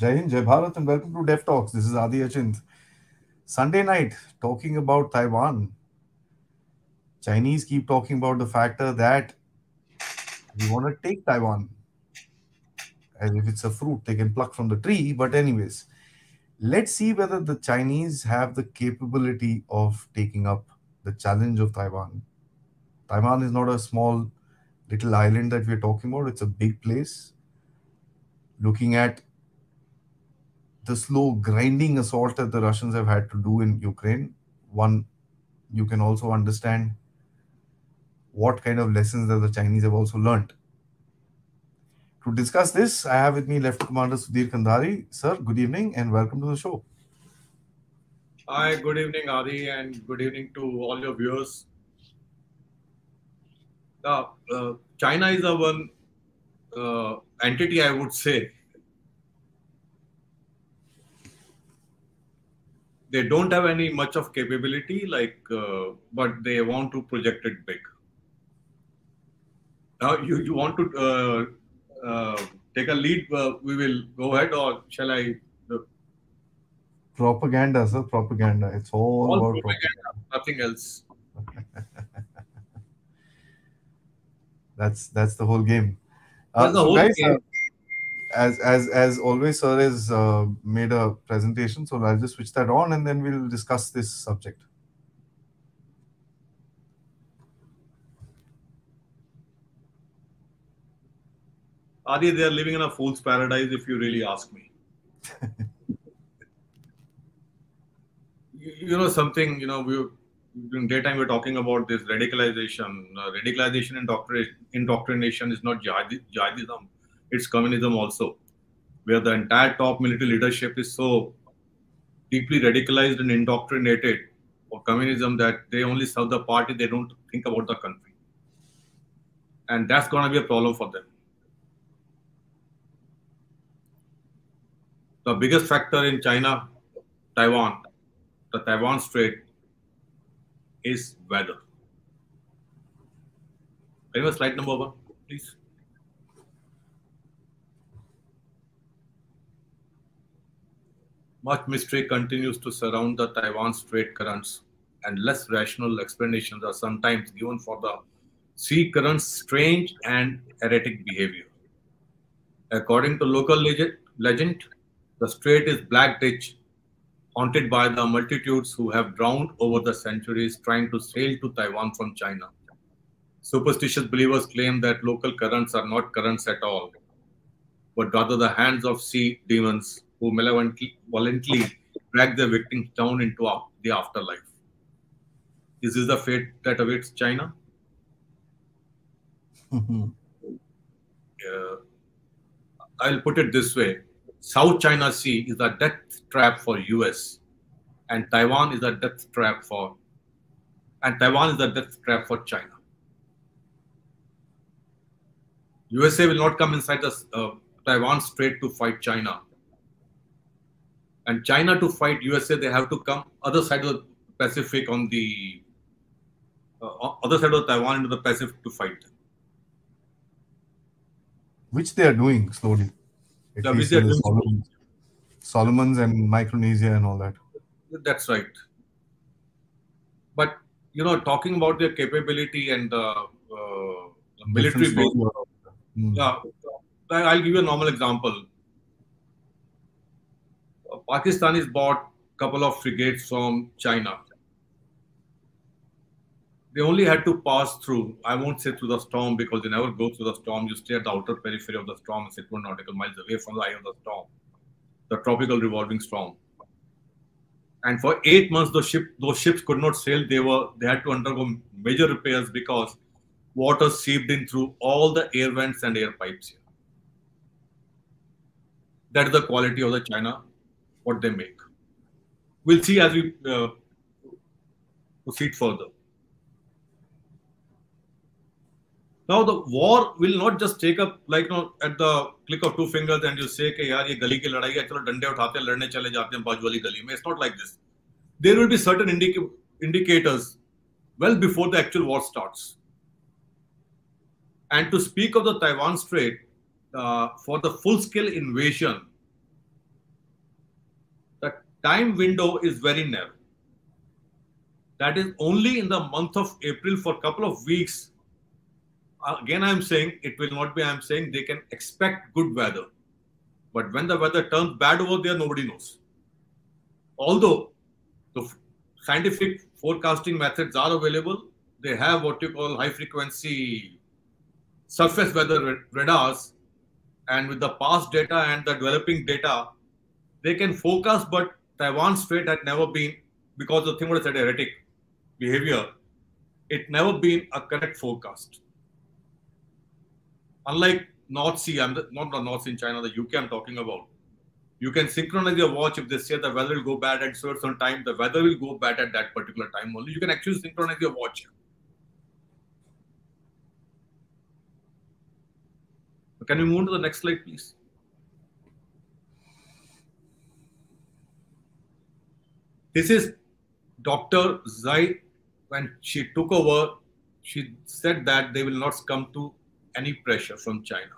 Jai Hind, Jai Bharat, and welcome to DEF Talks. This is Aadi Achint. Sunday night, talking about Taiwan. Chinese keep talking about the factor that we want to take Taiwan as if it's a fruit they can pluck from the tree. But, anyways, let's see whether the Chinese have the capability of taking up the challenge of Taiwan. Taiwan is not a small little island that we're talking about, it's a big place. Looking at the slow grinding assault that the Russians have had to do in Ukraine, one you can also understand what kind of lessons that the Chinese have also learned. To discuss this, I have with me Left Commander Sudhir Kandhari. Sir, good evening and welcome to the show. Hi, good evening, Aadi, and good evening to all your viewers. Uh, uh, China is a one uh, entity, I would say. They don't have any much of capability, like, uh, but they want to project it big. Now, you, you want to uh, uh, take a lead? we will go ahead, or shall I? Propaganda, sir. Propaganda. It's all, all about propaganda, propaganda. Nothing else. that's that's the whole game. Uh, so guys, game. As as as always, sir has uh, made a presentation, so I'll just switch that on, and then we'll discuss this subject. Adi, they are living in a fool's paradise, if you really ask me. you, you, know something, you know, we in daytime we're talking about this radicalization. Uh, radicalization and indoctrination is not jihadi, jihadism, it's communism also, where the entire top military leadership is so deeply radicalized and indoctrinated for communism that they only serve the party, they don't think about the country. And that's going to be a problem for them. The biggest factor in China, Taiwan, the Taiwan Strait is weather. Can you slide number one, please? Much mystery continues to surround the Taiwan Strait currents, and less rational explanations are sometimes given for the sea current's strange and erratic behavior. According to local legend, the strait is black ditch haunted by the multitudes who have drowned over the centuries trying to sail to Taiwan from China. Superstitious believers claim that local currents are not currents at all, but rather the hands of sea demons who malevolently drag their victims down into the afterlife. Is this the fate that awaits China? Mm-hmm. uh, I'll put it this way South China Sea is a death trap for US, and Taiwan is a death trap for, and Taiwan is a death trap for China. USA will not come inside the uh, Taiwan Strait to fight China, and China to fight USA, they have to come other side of the Pacific on the uh, other side of Taiwan into the Pacific to fight Which they are doing slowly. Yeah, least the Solomons, Solomons and Micronesia and all that. That's right. But you know, talking about their capability and the, uh, the military base, mm. yeah, I'll give you a normal example. Pakistanis bought a couple of frigates from China they only had to pass through. I won't say through the storm because they never go through the storm. You stay at the outer periphery of the storm and sit nautical miles away from the eye of the storm, the tropical revolving storm. And for eight months, those ship those ships could not sail. They were they had to undergo major repairs because water seeped in through all the air vents and air pipes here. That is the quality of the China, what they make. We'll see as we uh, proceed further. Now the war will not just take up like you know at the click of two fingers and you say कि यार ये गली की लड़ाई है चलो डंडे उठाते हैं लड़ने चले जाते हैं बाजू वाली गली में it's not like this there will be certain indica indicators well before the actual war starts and to speak of the Taiwan Strait uh, for the full scale invasion time window is very narrow. That is only in the month of April for a couple of weeks. Again, I'm saying it will not be, I'm saying they can expect good weather. But when the weather turns bad over there, nobody knows. Although the scientific forecasting methods are available, they have what you call high frequency surface weather radars. And with the past data and the developing data, they can forecast, but Taiwan fate had never been, because the thing was said erratic behavior, it never been a correct forecast. Unlike North Sea, I'm the, not the North Sea in China, the UK I'm talking about. You can synchronize your watch if they say the weather will go bad at certain time, the weather will go bad at that particular time only. You can actually synchronize your watch. Can we move to the next slide, please? This is Dr. Tsai. When she took over, she said that they will not come to any pressure from China.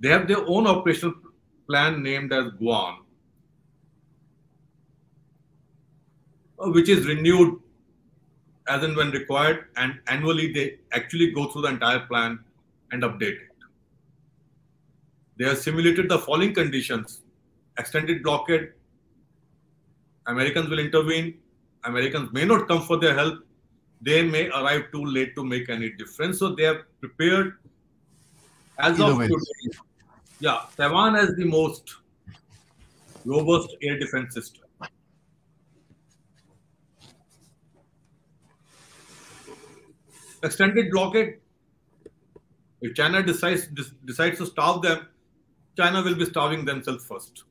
They have their own operational plan named as Guan, which is renewed as and when required, and annually they actually go through the entire plan and update it. They have simulated the following conditions extended blockade, Americans will intervene. Americans may not come for their help. They may arrive too late to make any difference. So they are prepared as Either of way. today. Yeah, Taiwan has the most robust air defense system. Extended blockade. If China decides decides to starve them, China will be starving themselves first.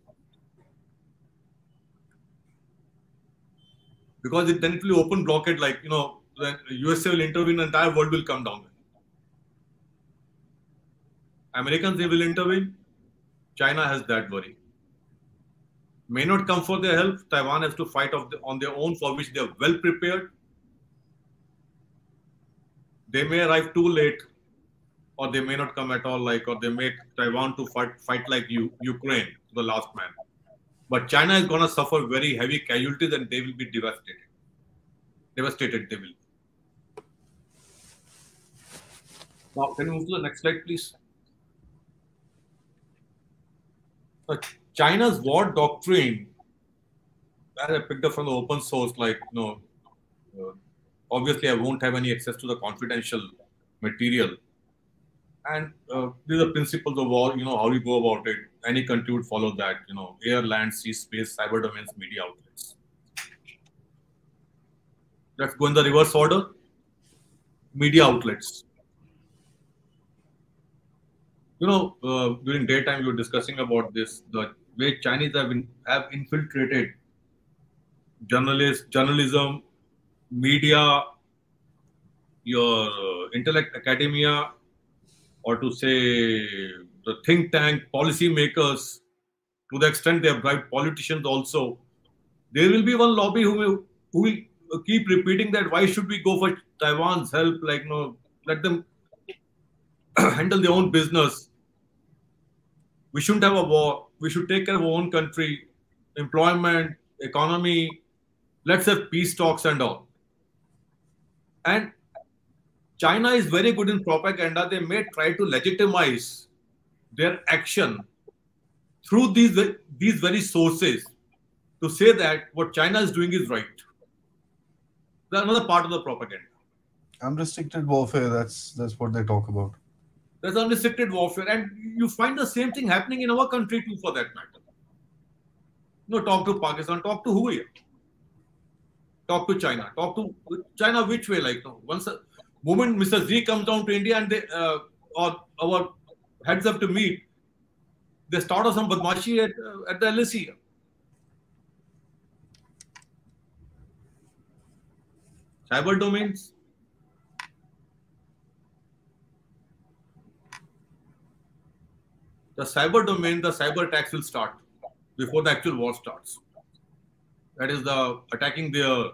Because it, then it will open blockade like you know the USA will intervene, the entire world will come down. Americans they will intervene. China has that worry. May not come for their help. Taiwan has to fight the, on their own, for which they are well prepared. They may arrive too late, or they may not come at all. Like, or they make Taiwan to fight fight like you, Ukraine, the last man. But China is going to suffer very heavy casualties and they will be devastated. Devastated they will. Now, can you move to the next slide, please? China's war doctrine, that I picked up from the open source, like, you know, uh, obviously I won't have any access to the confidential material and uh, these are principles of war, you know, how you go about it. Any country would follow that, you know, air, land, sea, space, cyber domains, media outlets. Let's go in the reverse order. Media outlets. You know, uh, during daytime we were discussing about this, the way Chinese have, in, have infiltrated journalists, journalism, media, your uh, intellect academia, or to say the think tank policy makers, to the extent they have bribed politicians also, there will be one lobby who will, who will keep repeating that why should we go for Taiwan's help? Like, no, let them handle their own business. We shouldn't have a war. We should take care of our own country, employment, economy. Let's have peace talks and all. And China is very good in propaganda. They may try to legitimize their action through these, these very sources to say that what China is doing is right. That's another part of the propaganda. Unrestricted warfare, that's that's what they talk about. There's unrestricted warfare. And you find the same thing happening in our country too, for that matter. No, talk to Pakistan, talk to who here? Talk to China. Talk to China which way? Like no, once a, moment Mr. Xi comes down to India and they, uh, or our heads up to meet, they start off some badmashi at, uh, at the LAC. Cyber domains. The cyber domain, the cyber attacks will start before the actual war starts. That is the attacking their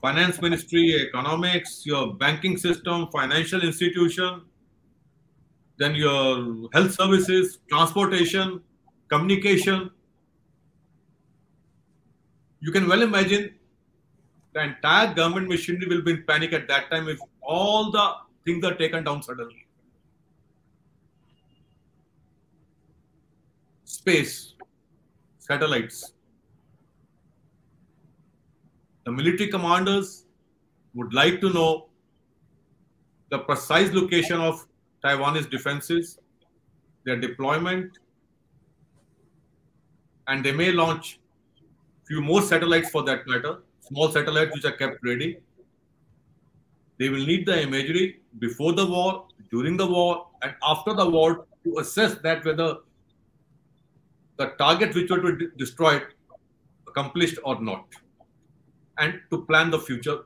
finance ministry, economics, your banking system, financial institution, then your health services, transportation, communication. You can well imagine the entire government machinery will be in panic at that time if all the things are taken down suddenly. Space, satellites. The military commanders would like to know the precise location of Taiwanese defenses, their deployment, and they may launch few more satellites for that matter, small satellites which are kept ready. They will need the imagery before the war, during the war, and after the war to assess that whether the target which were to be destroyed accomplished or not, and to plan the future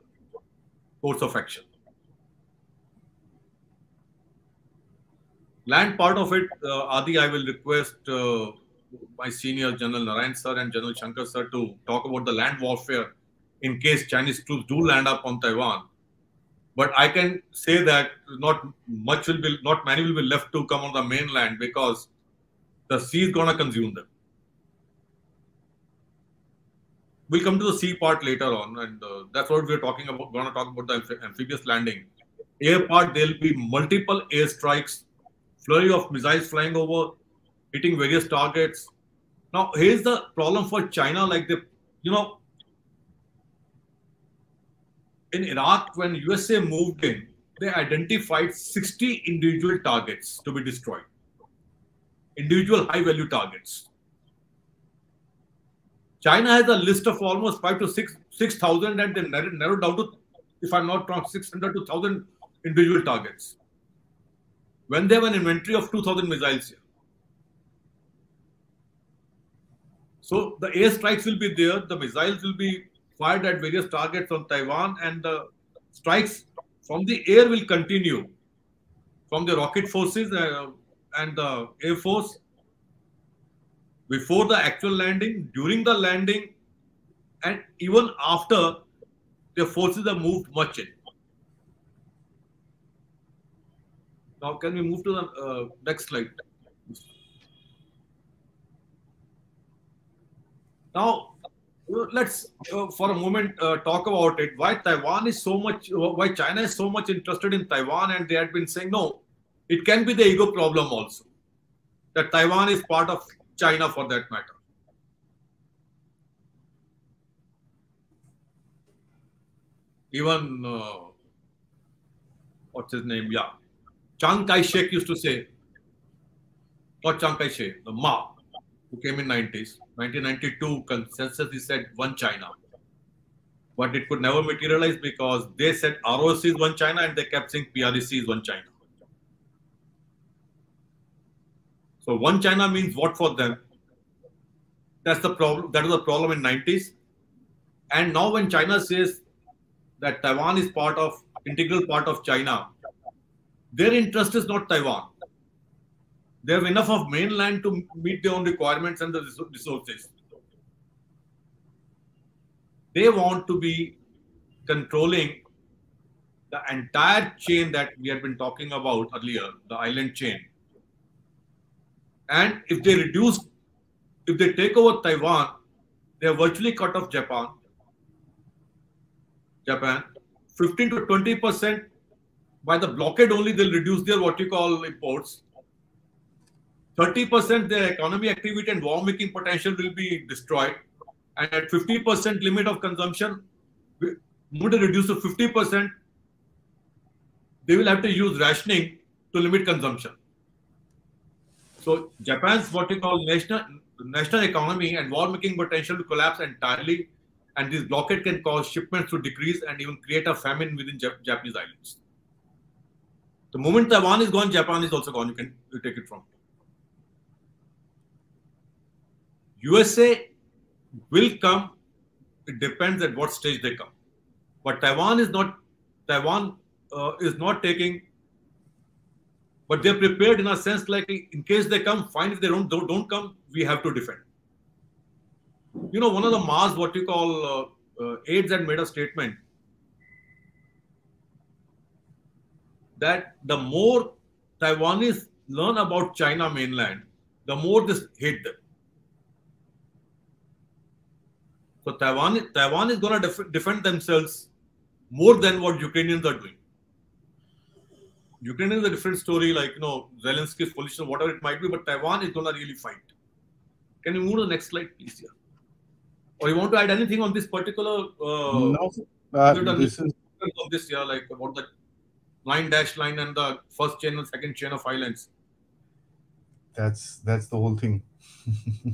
course of action. Land part of it, uh, Aadi, I will request uh, my senior General Narayan sir and General Shankar sir to talk about the land warfare in case Chinese troops do land up on Taiwan. But I can say that not much will be, not many will be left to come on the mainland because the sea is going to consume them. We'll come to the sea part later on, and uh, that's what we're talking about. We're going to talk about the amphibious landing. Air part, there'll be multiple airstrikes flurry of missiles flying over, hitting various targets. Now, here's the problem for China. Like the, you know, in Iraq, when USA moved in, they identified 60 individual targets to be destroyed, individual high-value targets. China has a list of almost five to six six thousand, and they narrowed, narrowed down to, if I'm not wrong, 600 to thousand individual targets when they have an inventory of 2000 missiles here. So the airstrikes will be there, the missiles will be fired at various targets on Taiwan, and the strikes from the air will continue from the rocket forces uh, and the air force before the actual landing, during the landing, and even after the forces are moved much in. Now, can we move to the uh, next slide? Now, let's uh, for a moment uh, talk about it. Why Taiwan is so much, why China is so much interested in Taiwan, and they had been saying no, it can be the ego problem also. That Taiwan is part of China for that matter. Even uh, what's his name? Yeah, Chiang Kai-shek used to say, not Chiang Kai-shek, the Ma, who came in 90s, 1992 consensus, he said one China. But it could never materialize because they said ROC is one China and they kept saying PRC is one China. So one China means what for them? That's the problem. That was the problem in 90s. And now when China says that Taiwan is part of integral part of China, their interest is not Taiwan. They have enough of mainland to meet their own requirements and the resources. They want to be controlling the entire chain that we have been talking about earlier, the island chain. And if they reduce, if they take over Taiwan, they are virtually cut off Japan. Japan, 15 to 20 percent by the blockade only, they'll reduce their what you call imports. 30% their economy activity and war making potential will be destroyed. And at 50% limit of consumption, would reduce to 50%, they will have to use rationing to limit consumption. So Japan's what you call national national economy and war making potential to collapse entirely, and this blockade can cause shipments to decrease and even create a famine within Jap Japanese islands. The moment Taiwan is gone, Japan is also gone. You can you take it from. USA will come. It depends at what stage they come. But Taiwan is not. Taiwan uh, is not taking but they're prepared in a sense like in case they come, fine. If they don't, don't, don't come, we have to defend. You know, one of the Mars, what you call uh, uh, aides, had made a statement that the more Taiwanese learn about China mainland, the more they hate them. So Taiwan, Taiwan is going to def defend themselves more than what Ukrainians are doing. Ukraine is a different story, like you know Zelensky's position, whatever it might be, but Taiwan is going to really fight. Can you move to the next slide, please? Yeah. Or you want to add anything on this particular? Uh, no, uh, this is on this yeah, like about the line dash line and the first chain and second chain of islands. That's that's the whole thing.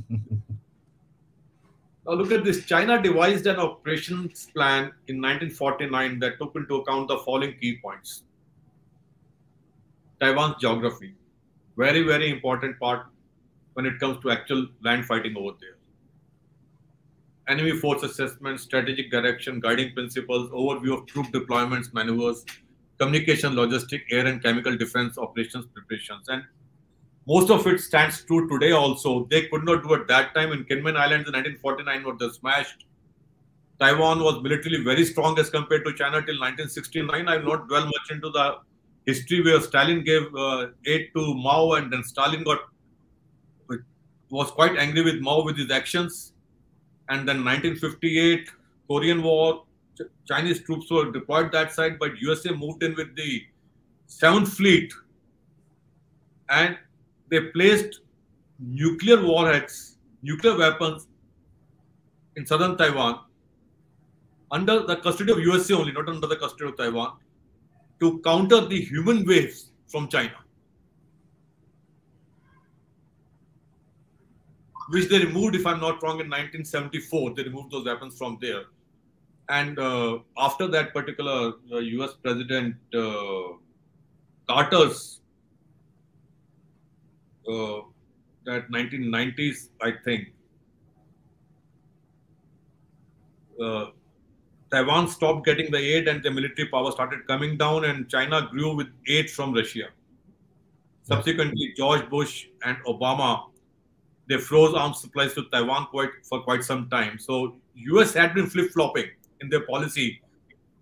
now look at this. China devised an operations plan in 1949 that took into account the following key points. Taiwan's geography, very very important part when it comes to actual land fighting over there. Enemy force assessment, strategic direction, guiding principles, overview of troop deployments, maneuvers, communication, logistic, air and chemical defense operations preparations. And most of it stands true today also. They could not do it that time in Kinmen Islands in 1949 were they smashed. Taiwan was militarily very strong as compared to China till 1969. I will not dwell much into the history where Stalin gave uh, aid to Mao and then Stalin got was quite angry with Mao with his actions. And then 1958 Korean War, Chinese troops were deployed that side, but USA moved in with the Seventh Fleet, and they placed nuclear warheads, nuclear weapons in southern Taiwan under the custody of USA only, not under the custody of Taiwan, to counter the human waves from China. Which they removed, if I'm not wrong, in 1974. They removed those weapons from there and uh, after that particular uh, US President uh, Carter's uh, that 1990s, I think, uh, Taiwan stopped getting the aid and the military power started coming down, and China grew with aid from Russia. Subsequently, George Bush and Obama they froze arms supplies to Taiwan quite for quite some time. So US had been flip flopping in their policy.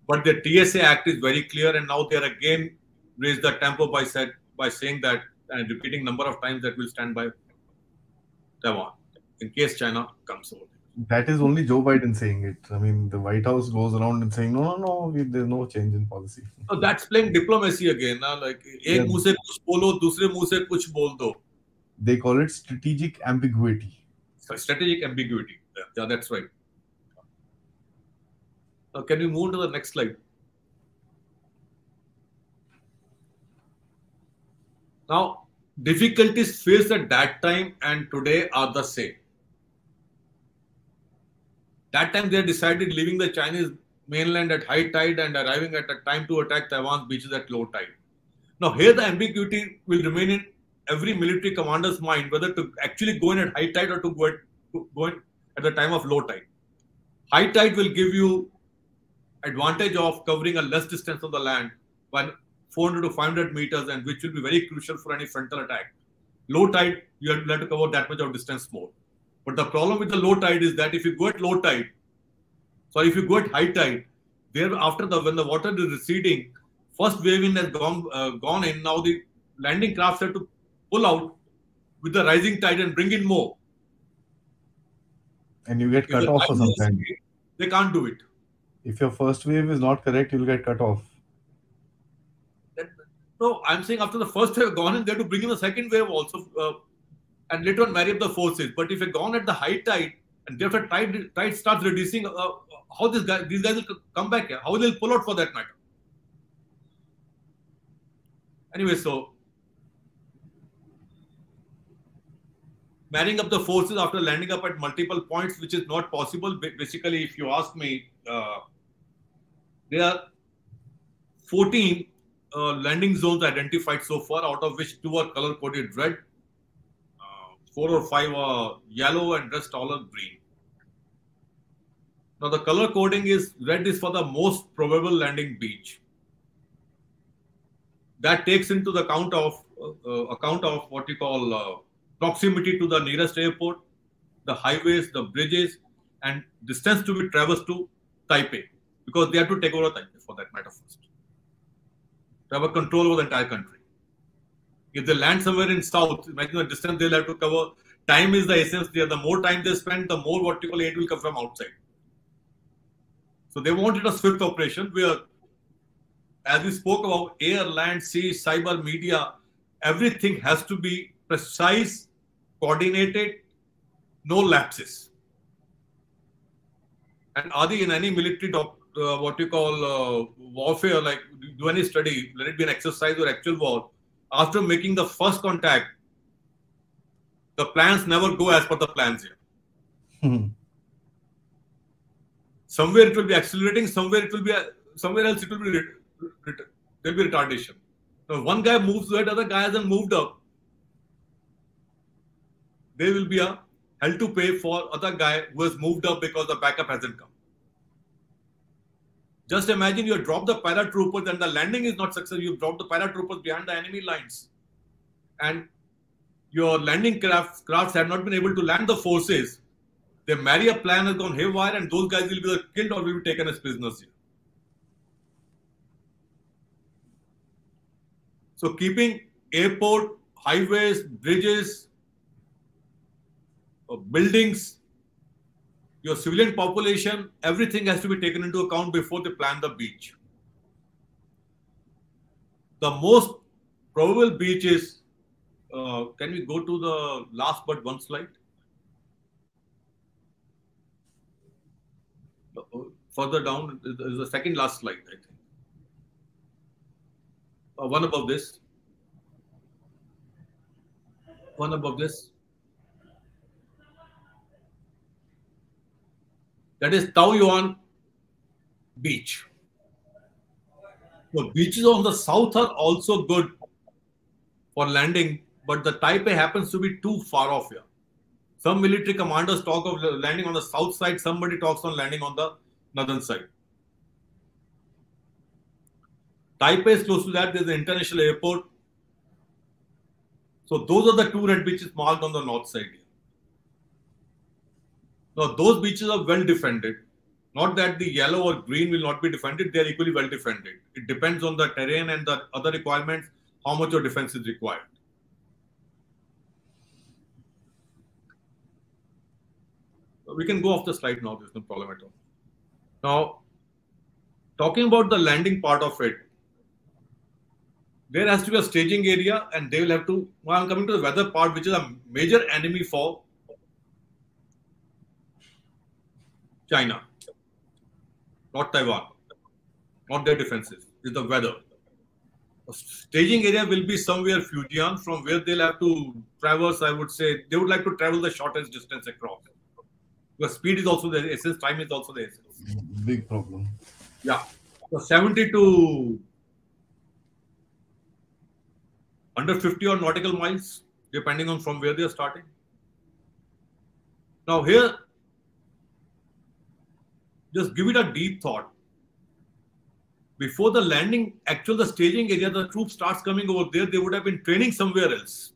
But the TSA Act is very clear, and now they are again raised the tempo by said by saying that and repeating number of times that will stand by Taiwan in case China comes over that is only Joe Biden saying it. I mean, the White House goes around and saying, no, no, no, we, there's no change in policy. So that's playing diplomacy again. Now, like, ek yeah. se kuch bolo, dusre se kuch bol do. They call it strategic ambiguity. Strategic ambiguity. Yeah, that's right. Can we move to the next slide? Now, difficulties faced at that time and today are the same. That time they decided leaving the Chinese mainland at high tide and arriving at a time to attack Taiwan's beaches at low tide. Now, here the ambiguity will remain in every military commander's mind whether to actually go in at high tide or to go, at, to go in at the time of low tide. High tide will give you advantage of covering a less distance of the land, by 400 to 500 meters, and which will be very crucial for any frontal attack. Low tide, you have to cover that much of distance more. But the problem with the low tide is that if you go at low tide, sorry, if you go at high tide, there after the when the water is receding, first wave in has gone uh, gone in. Now the landing crafts have to pull out with the rising tide and bring in more. And you get cut off for some time. They can't do it. If your first wave is not correct, you'll get cut off. No, I'm saying after the first wave gone in, they have to bring in the second wave also, uh, and later on marry up the forces. But if you're gone at the high tide, and therefore tide tide starts reducing, uh, how this guy these guys will come back here? How they'll pull out for that matter? Anyway, so marrying up the forces after landing up at multiple points, which is not possible. Basically, if you ask me, uh, there are 14 uh, landing zones identified so far, out of which two are color coded red, four or five are yellow, and rest all are green. Now, the color coding is red is for the most probable landing beach. That takes into the count of uh, account of what you call uh, proximity to the nearest airport, the highways, the bridges, and distance to be traversed to Taipei because they have to take over Taipei for that matter first. To have a control over the entire country. If they land somewhere in south, imagine the distance they'll have to cover. Time is the essence there. The more time they spend, the more vertical aid will come from outside. So they wanted a swift operation where, as we spoke about air, land, sea, cyber, media, everything has to be precise, coordinated, no lapses. And Aadi, in any military doc, uh, what you call uh, warfare, like do any study, let it be an exercise or actual war, after making the first contact, the plans never go as per the plans here. Hmm. Somewhere it will be accelerating, somewhere it will be, somewhere else it will be, there will be retardation. Now, one guy moves where the other guy hasn't moved up. There will be a hell to pay for other guy who has moved up because the backup hasn't come. Just imagine you drop the paratroopers and the landing is not successful. You drop the paratroopers behind the enemy lines. And your landing crafts, crafts have not been able to land the forces. The Maria plan has gone haywire and those guys will be killed or will be taken as prisoners. So keeping airport, highways, bridges, uh, buildings, your civilian population, everything has to be taken into account before they plan the beach. The most probable beach is, uh, can we go to the last but one slide? Uh, further down is the second last slide, I think. Uh, one above this. One above this. That is Taoyuan beach. The beaches on the south are also good for landing, but the Taipei happens to be too far off here. Some military commanders talk of landing on the south side, somebody talks on landing on the northern side. Taipei is close to that. There's an international airport. So those are the two red beaches marked on the north side. Now those beaches are well defended. Not that the yellow or green will not be defended. They are equally well defended. It depends on the terrain and the other requirements, how much of defense is required. we can go off the slide now. There's no problem at all. Now, talking about the landing part of it, there has to be a staging area and they will have to well, i'm coming to the weather part which is a major enemy for china. Not taiwan. Not their defenses. Is the weather. A staging area will be somewhere fujian from where they'll have to traverse i would say they would like to travel the shortest distance across. Because speed is also the essence time is also the essence. Big problem. yeah. So 70 to under 50 or nautical miles, depending on from where they are starting. Now here, just give it a deep thought. Before the landing, actual the staging area, the troop starts coming over there, they would have been training somewhere else.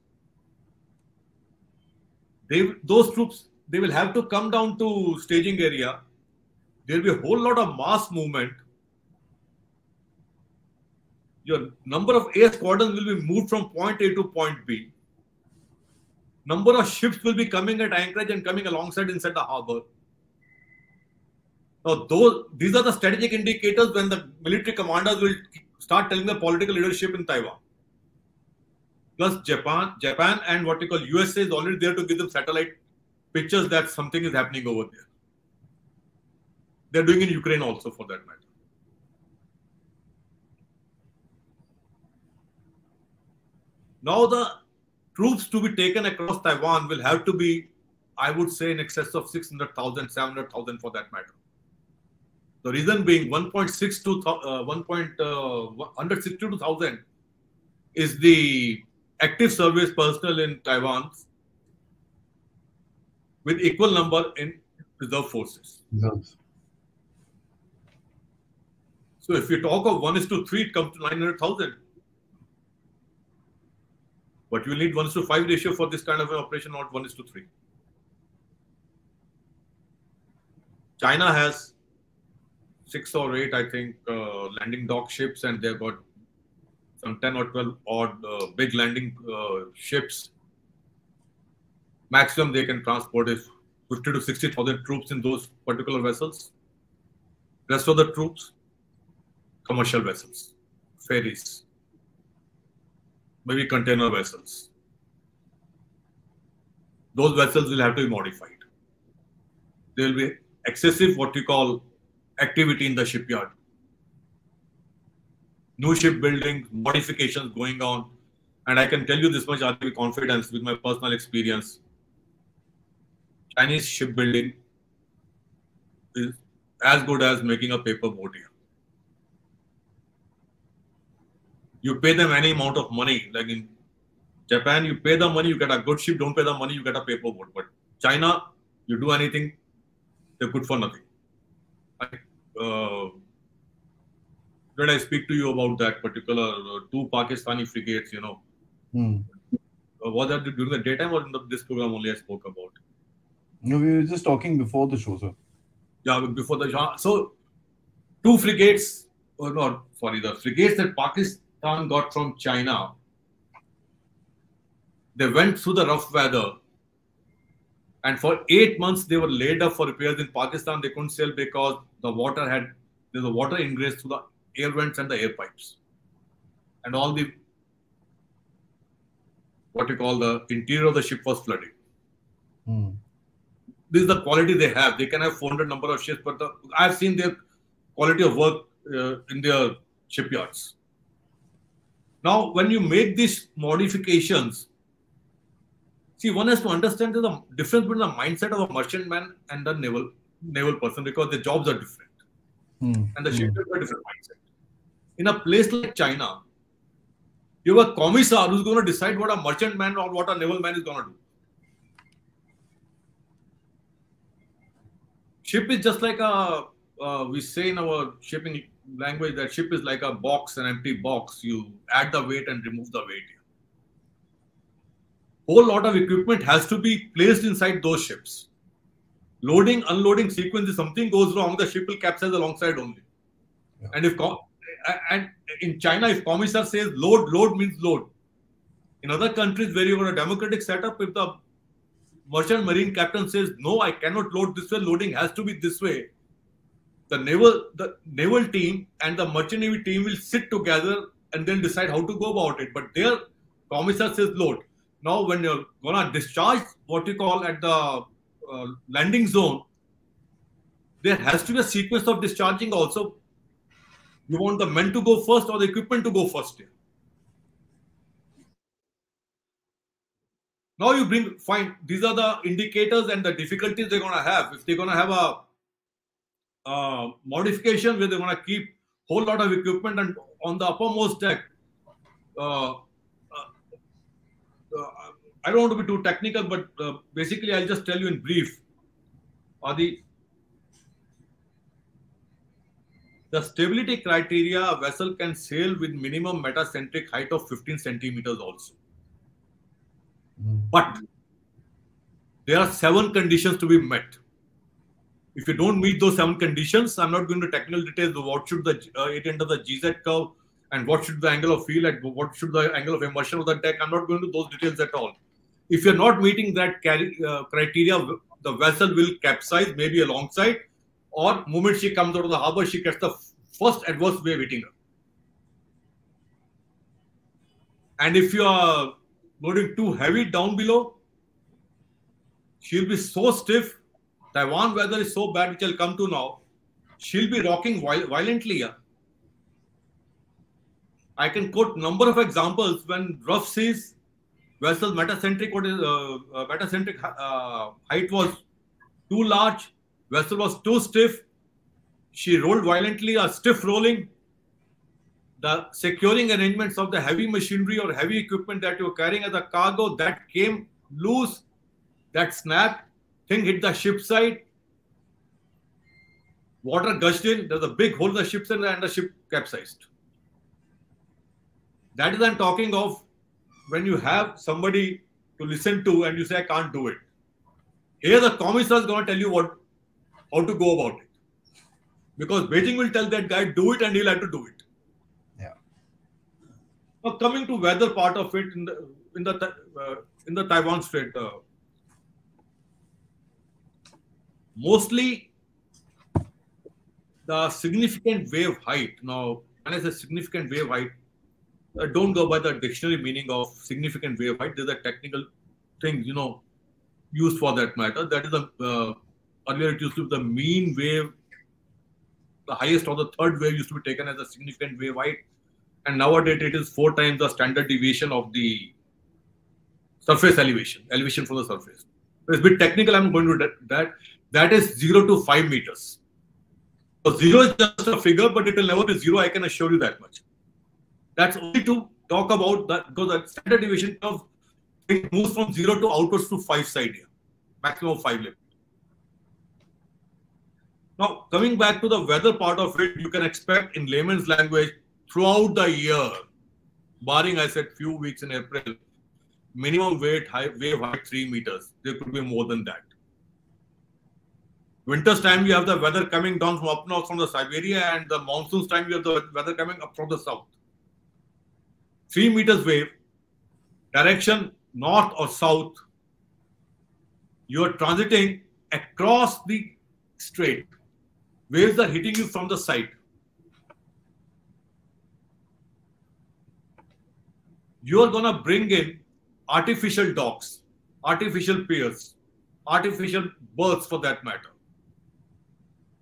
They, those troops, they will have to come down to staging area. There will be a whole lot of mass movement your number of air squadrons will be moved from point A to point B. Number of ships will be coming at anchorage and coming alongside inside the harbor. Now, those these are the strategic indicators when the military commanders will start telling the political leadership in Taiwan. Plus, Japan, Japan, and what we call USA is already there to give them satellite pictures that something is happening over there. They're doing in Ukraine also, for that matter. Now the troops to be taken across Taiwan will have to be, I would say, in excess of 600,000, 700,000 for that matter. The reason being 1.62, uh, 1.162,000 uh, is the active service personnel in Taiwan with equal number in reserve forces. Yes. So if you talk of 1 is to 3, it comes to 900,000. But you need 1 to 5 ratio for this kind of an operation, not 1 is to 3. China has six or eight, I think, uh, landing dock ships, and they've got some 10 or 12 odd uh, big landing uh, ships. Maximum they can transport is 50 to 60,000 troops in those particular vessels. Rest of the troops, commercial vessels, ferries, maybe container vessels. Those vessels will have to be modified. There will be excessive, what you call, activity in the shipyard. New shipbuilding, modifications going on. And I can tell you this much with confidence with my personal experience. Chinese shipbuilding is as good as making a paper boat here. You pay them any amount of money, like in Japan, you pay the money, you get a good ship. Don't pay the money, you get a paper boat. But China, you do anything, they're good for nothing. I, uh, did I speak to you about that particular uh, two Pakistani frigates? You know, Hmm. uh, was that during the daytime or in the, this program only I spoke about? No, we were just talking before the show, sir. Yeah, before the Shah. So, two frigates, or not, sorry, the frigates that Pakistan got from China, they went through the rough weather. And for eight months, they were laid up for repairs in Pakistan. They couldn't sail because the water had, there's a water ingress through the air vents and the air pipes. And all the, what you call the interior of the ship was flooding Hmm. this is the quality they have. They can have 400 number of ships, but the, I've seen their quality of work uh, in their shipyards. Now, when you make these modifications, see, one has to understand the difference between the mindset of a merchantman and the naval naval person because their jobs are different Hmm. and the shipyards are different mindset. In a place like China, you have a commissar who's going to decide what a merchantman or what a naval man is going to do. ship is just like a uh, we say in our shipping language that ship is like a box an empty box you add the weight and remove the weight whole lot of equipment has to be placed inside those ships. Loading unloading sequence if something goes wrong. The ship will capsize alongside only. Yeah. and if and in china if commissar says load load means load. In other countries where you have a democratic setup if the merchant marine captain says no i cannot load this way loading has to be this way the naval the naval team and the merchant navy team will sit together and then decide how to go about it. But their commissar says load now when you're gonna discharge what you call at the uh, landing zone there has to be a sequence of discharging also you want the men to go first or the equipment to go first Now you bring fine. These are the indicators and the difficulties they're to have. If they're to have a uh, modification where they're to keep whole lot of equipment and on the uppermost deck. Uh, I don't want to be too technical, but uh, basically I'll just tell you in brief. Aadi, the stability criteria a vessel can sail with minimum metacentric height of 15 centimeters also. Hmm. But there are seven conditions to be met. If you don't meet those seven conditions, I'm not going to technical details of what should the uh, it enter the GZ curve and what should the angle of heel at what should the angle of immersion of the deck. I'm not going to those details at all. If you're not meeting that carry, uh, criteria, the vessel will capsize, maybe alongside, or moment she comes out of the harbor, she gets the first adverse wave hitting her. And if you are loading too heavy down below, she'll be so stiff. Taiwan weather is so bad, which I'll come to now. She'll be rocking violently. Yeah. I can quote number of examples when rough seas, vessel metacentric, what is uh, uh, metacentric uh, height was too large, vessel was too stiff. She rolled violently, a stiff rolling. The securing arrangements of the heavy machinery or heavy equipment that you're carrying as a cargo that came loose, that snapped, thing hit the ship side. Water gushed in, there's a big hole in the ship's end and the ship capsized. That is I'm talking of when you have somebody to listen to and you say, I can't do it. Here the commissar is going to tell you what how to go about it. Because Beijing will tell that guy, do it, and he'll have to do it. Yeah. Now, coming to weather part of it in the in the uh, in the Taiwan Strait, uh, mostly the significant wave height. Now, when I say significant wave height, uh, don't go by the dictionary meaning of significant wave height. There's a technical thing, you know, used for that matter. That is the uh, earlier it used to be the mean wave, the highest or the third wave used to be taken as a significant wave height, and nowadays it is four times the standard deviation of the surface elevation, elevation from the surface. It's a bit technical. I'm going to that. That, that is zero to five meters. So zero is just a figure, but it will never be zero. I can assure you that much. That's only to talk about that because the standard deviation of it moves from zero to outwards to five side here, maximum five limit. Now, coming back to the weather part of it, you can expect in layman's language throughout the year, barring I said few weeks in April, minimum weight high, wave height three meters. There could be more than that. Winter's time, you have the weather coming down from up north from the Siberia, and the monsoon's time, you have the weather coming up from the south. Three meters wave, direction north or south, you are transiting across the strait. Waves are hitting you from the side. You are going to bring in artificial docks, artificial piers, artificial berths for that matter,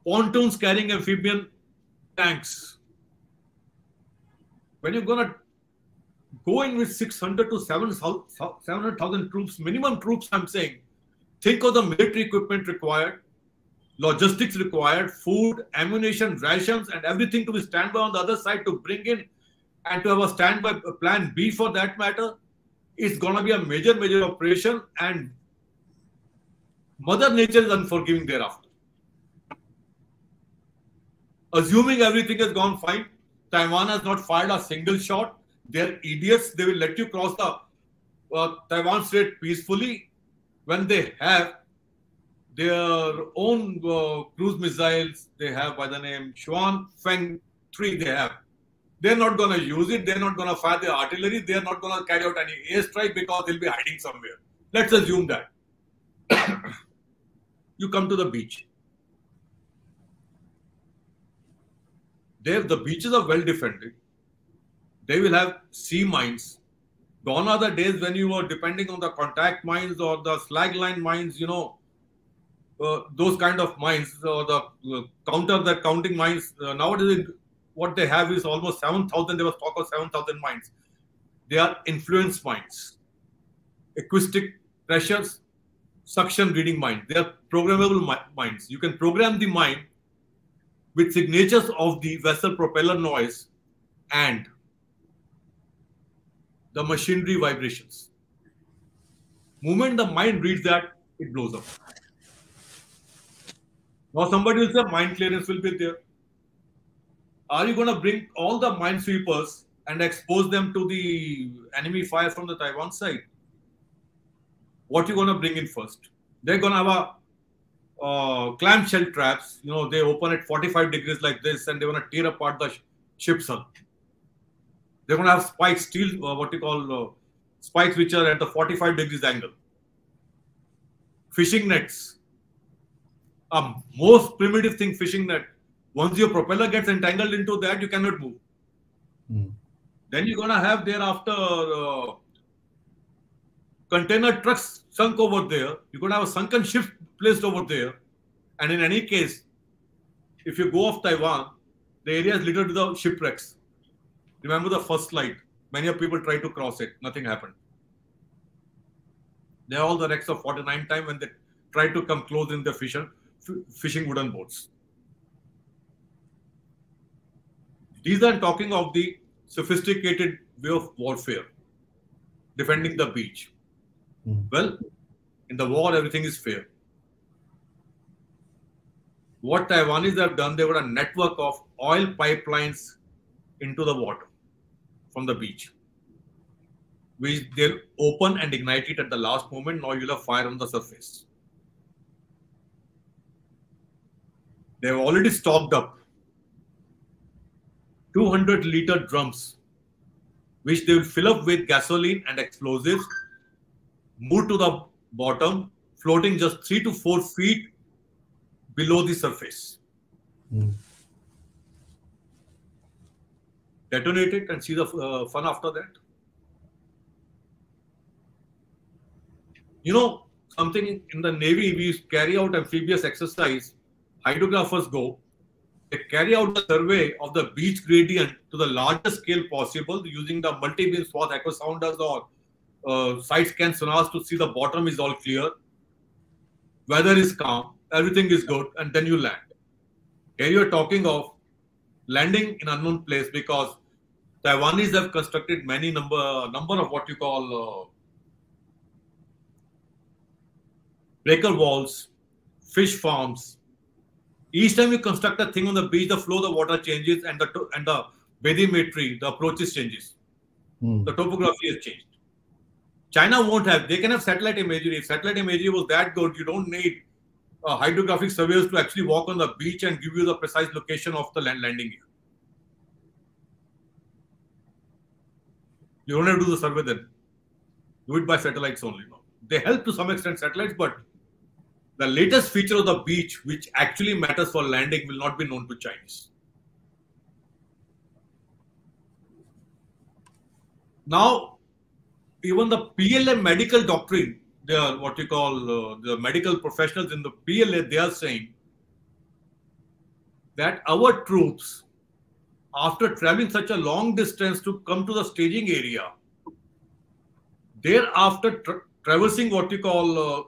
pontoons carrying amphibian tanks. When you're going to go in with 600 to 700,000 troops, minimum troops, I'm saying, think of the military equipment required, logistics required, food, ammunition, rations, and everything to be standby on the other side to bring in and to have a standby plan B for that matter. It's going to be a major, major operation, and Mother Nature is unforgiving thereafter. Assuming everything has gone fine, Taiwan has not fired a single shot they're idiots. They will let you cross the uh, Taiwan Strait peacefully when they have their own uh, cruise missiles. They have by the name Hsiung Feng 3. They have. They're not going to use it. They're not going to fire the artillery. They're not going to carry out any airstrike because they'll be hiding somewhere. Let's assume that. you come to the beach. There, the beaches are well defended they will have sea mines. Gone are the days when you were depending on the contact mines or the slag line mines, you know, uh, those kind of mines, or the uh, counter the counting mines. Uh, nowadays, what they have is almost 7,000. There was talk of 7,000 mines. They are influence mines, acoustic pressures, suction reading mines. They are programmable mi mines. You can program the mine with signatures of the vessel propeller noise and the machinery vibrations. Moment the mind reads that, it blows up. Now somebody will say mind clearance will be there. Are you going to bring all the minesweepers and expose them to the enemy fire from the Taiwan side? What are you going to bring in first? They're going to have a uh, clamshell traps. You know, they open at 45 degrees like this, and they want to tear apart the sh- ship's hull. They're going to have spikes, steel, uh, what you call uh, spikes, which are at the 45 degrees angle. Fishing nets. Um, most primitive thing, fishing net. Once your propeller gets entangled into that, you cannot move. Mm. Then you're going to have thereafter uh, container trucks sunk over there. You're going to have a sunken ship placed over there. And in any case, if you go off Taiwan, the area is littered with the shipwrecks. Remember the first slide. Many of people tried to cross it. Nothing happened. They're all the wrecks of 49 time when they tried to come close in the fishing, fishing wooden boats. These are talking of the sophisticated way of warfare, defending the beach. Mm. Well, in the war, everything is fair. What Taiwanese have done, they got a network of oil pipelines into the water from the beach. Which they'll open and ignite it at the last moment. Now you'll have fire on the surface. They've already stocked up 200 liter drums, which they will fill up with gasoline and explosives, move to the bottom, floating just three to four feet below the surface. Mm. Detonate it and see the uh, fun after that. You know, something in the Navy, we carry out amphibious exercise. Hydrographers go, they carry out the survey of the beach gradient to the largest scale possible using the multi-beam swath echo sounders or uh, side scan sonars to see the bottom is all clear, weather is calm, everything is good, and then you land. Here you're talking of landing in unknown place because Taiwanese have constructed many number number of what you call uh, breaker walls, fish farms. Each time you construct a thing on the beach, the flow of the water changes and the and the bathymetry, the approaches changes. Hmm. The topography has changed. China won't have. They can have satellite imagery. If satellite imagery was that good, you don't need uh, hydrographic surveyors to actually walk on the beach and give you the precise location of the land landing gear. You don't have to do the survey then. Do it by satellites only. No. They help to some extent satellites, but the latest feature of the beach, which actually matters for landing, will not be known to Chinese. Now, even the PLA medical doctrine, they are what you call uh, the medical professionals in the PLA, they are saying that our troops, after traveling such a long distance to come to the staging area, thereafter tra- traversing what you call uh,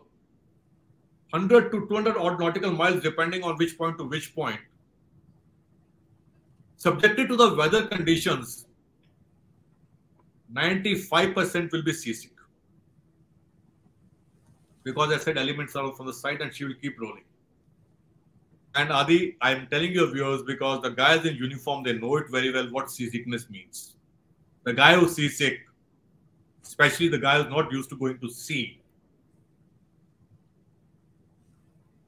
100 to 200 odd nautical miles, depending on which point to which point, subjected to the weather conditions, 95% will be seasick. Because I said elements are from the side and she will keep rolling. And Adi, I'm telling your viewers because the guys in uniform, they know it very well what seasickness means. The guy who's seasick, especially the guy who's not used to going to sea,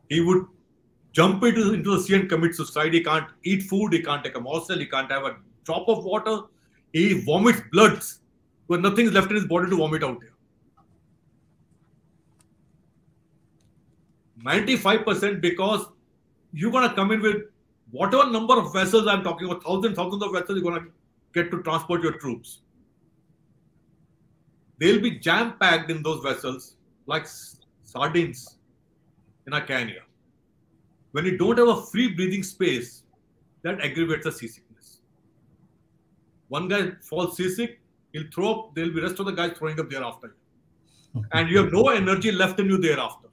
he would jump into, into the sea and commit suicide. He can't eat food, he can't take a morsel, he can't have a drop of water. He vomits bloods but nothing is left in his body to vomit out here. 95% because you're going to come in with whatever number of vessels I'm talking about, thousands, thousands of vessels you're going to get to transport your troops. They'll be jam packed in those vessels like sardines in a can here. When you don't have a free breathing space, that aggravates the seasickness. One guy falls seasick, he'll throw up, there'll be rest of the guys throwing up thereafter. and you have no energy left in you thereafter.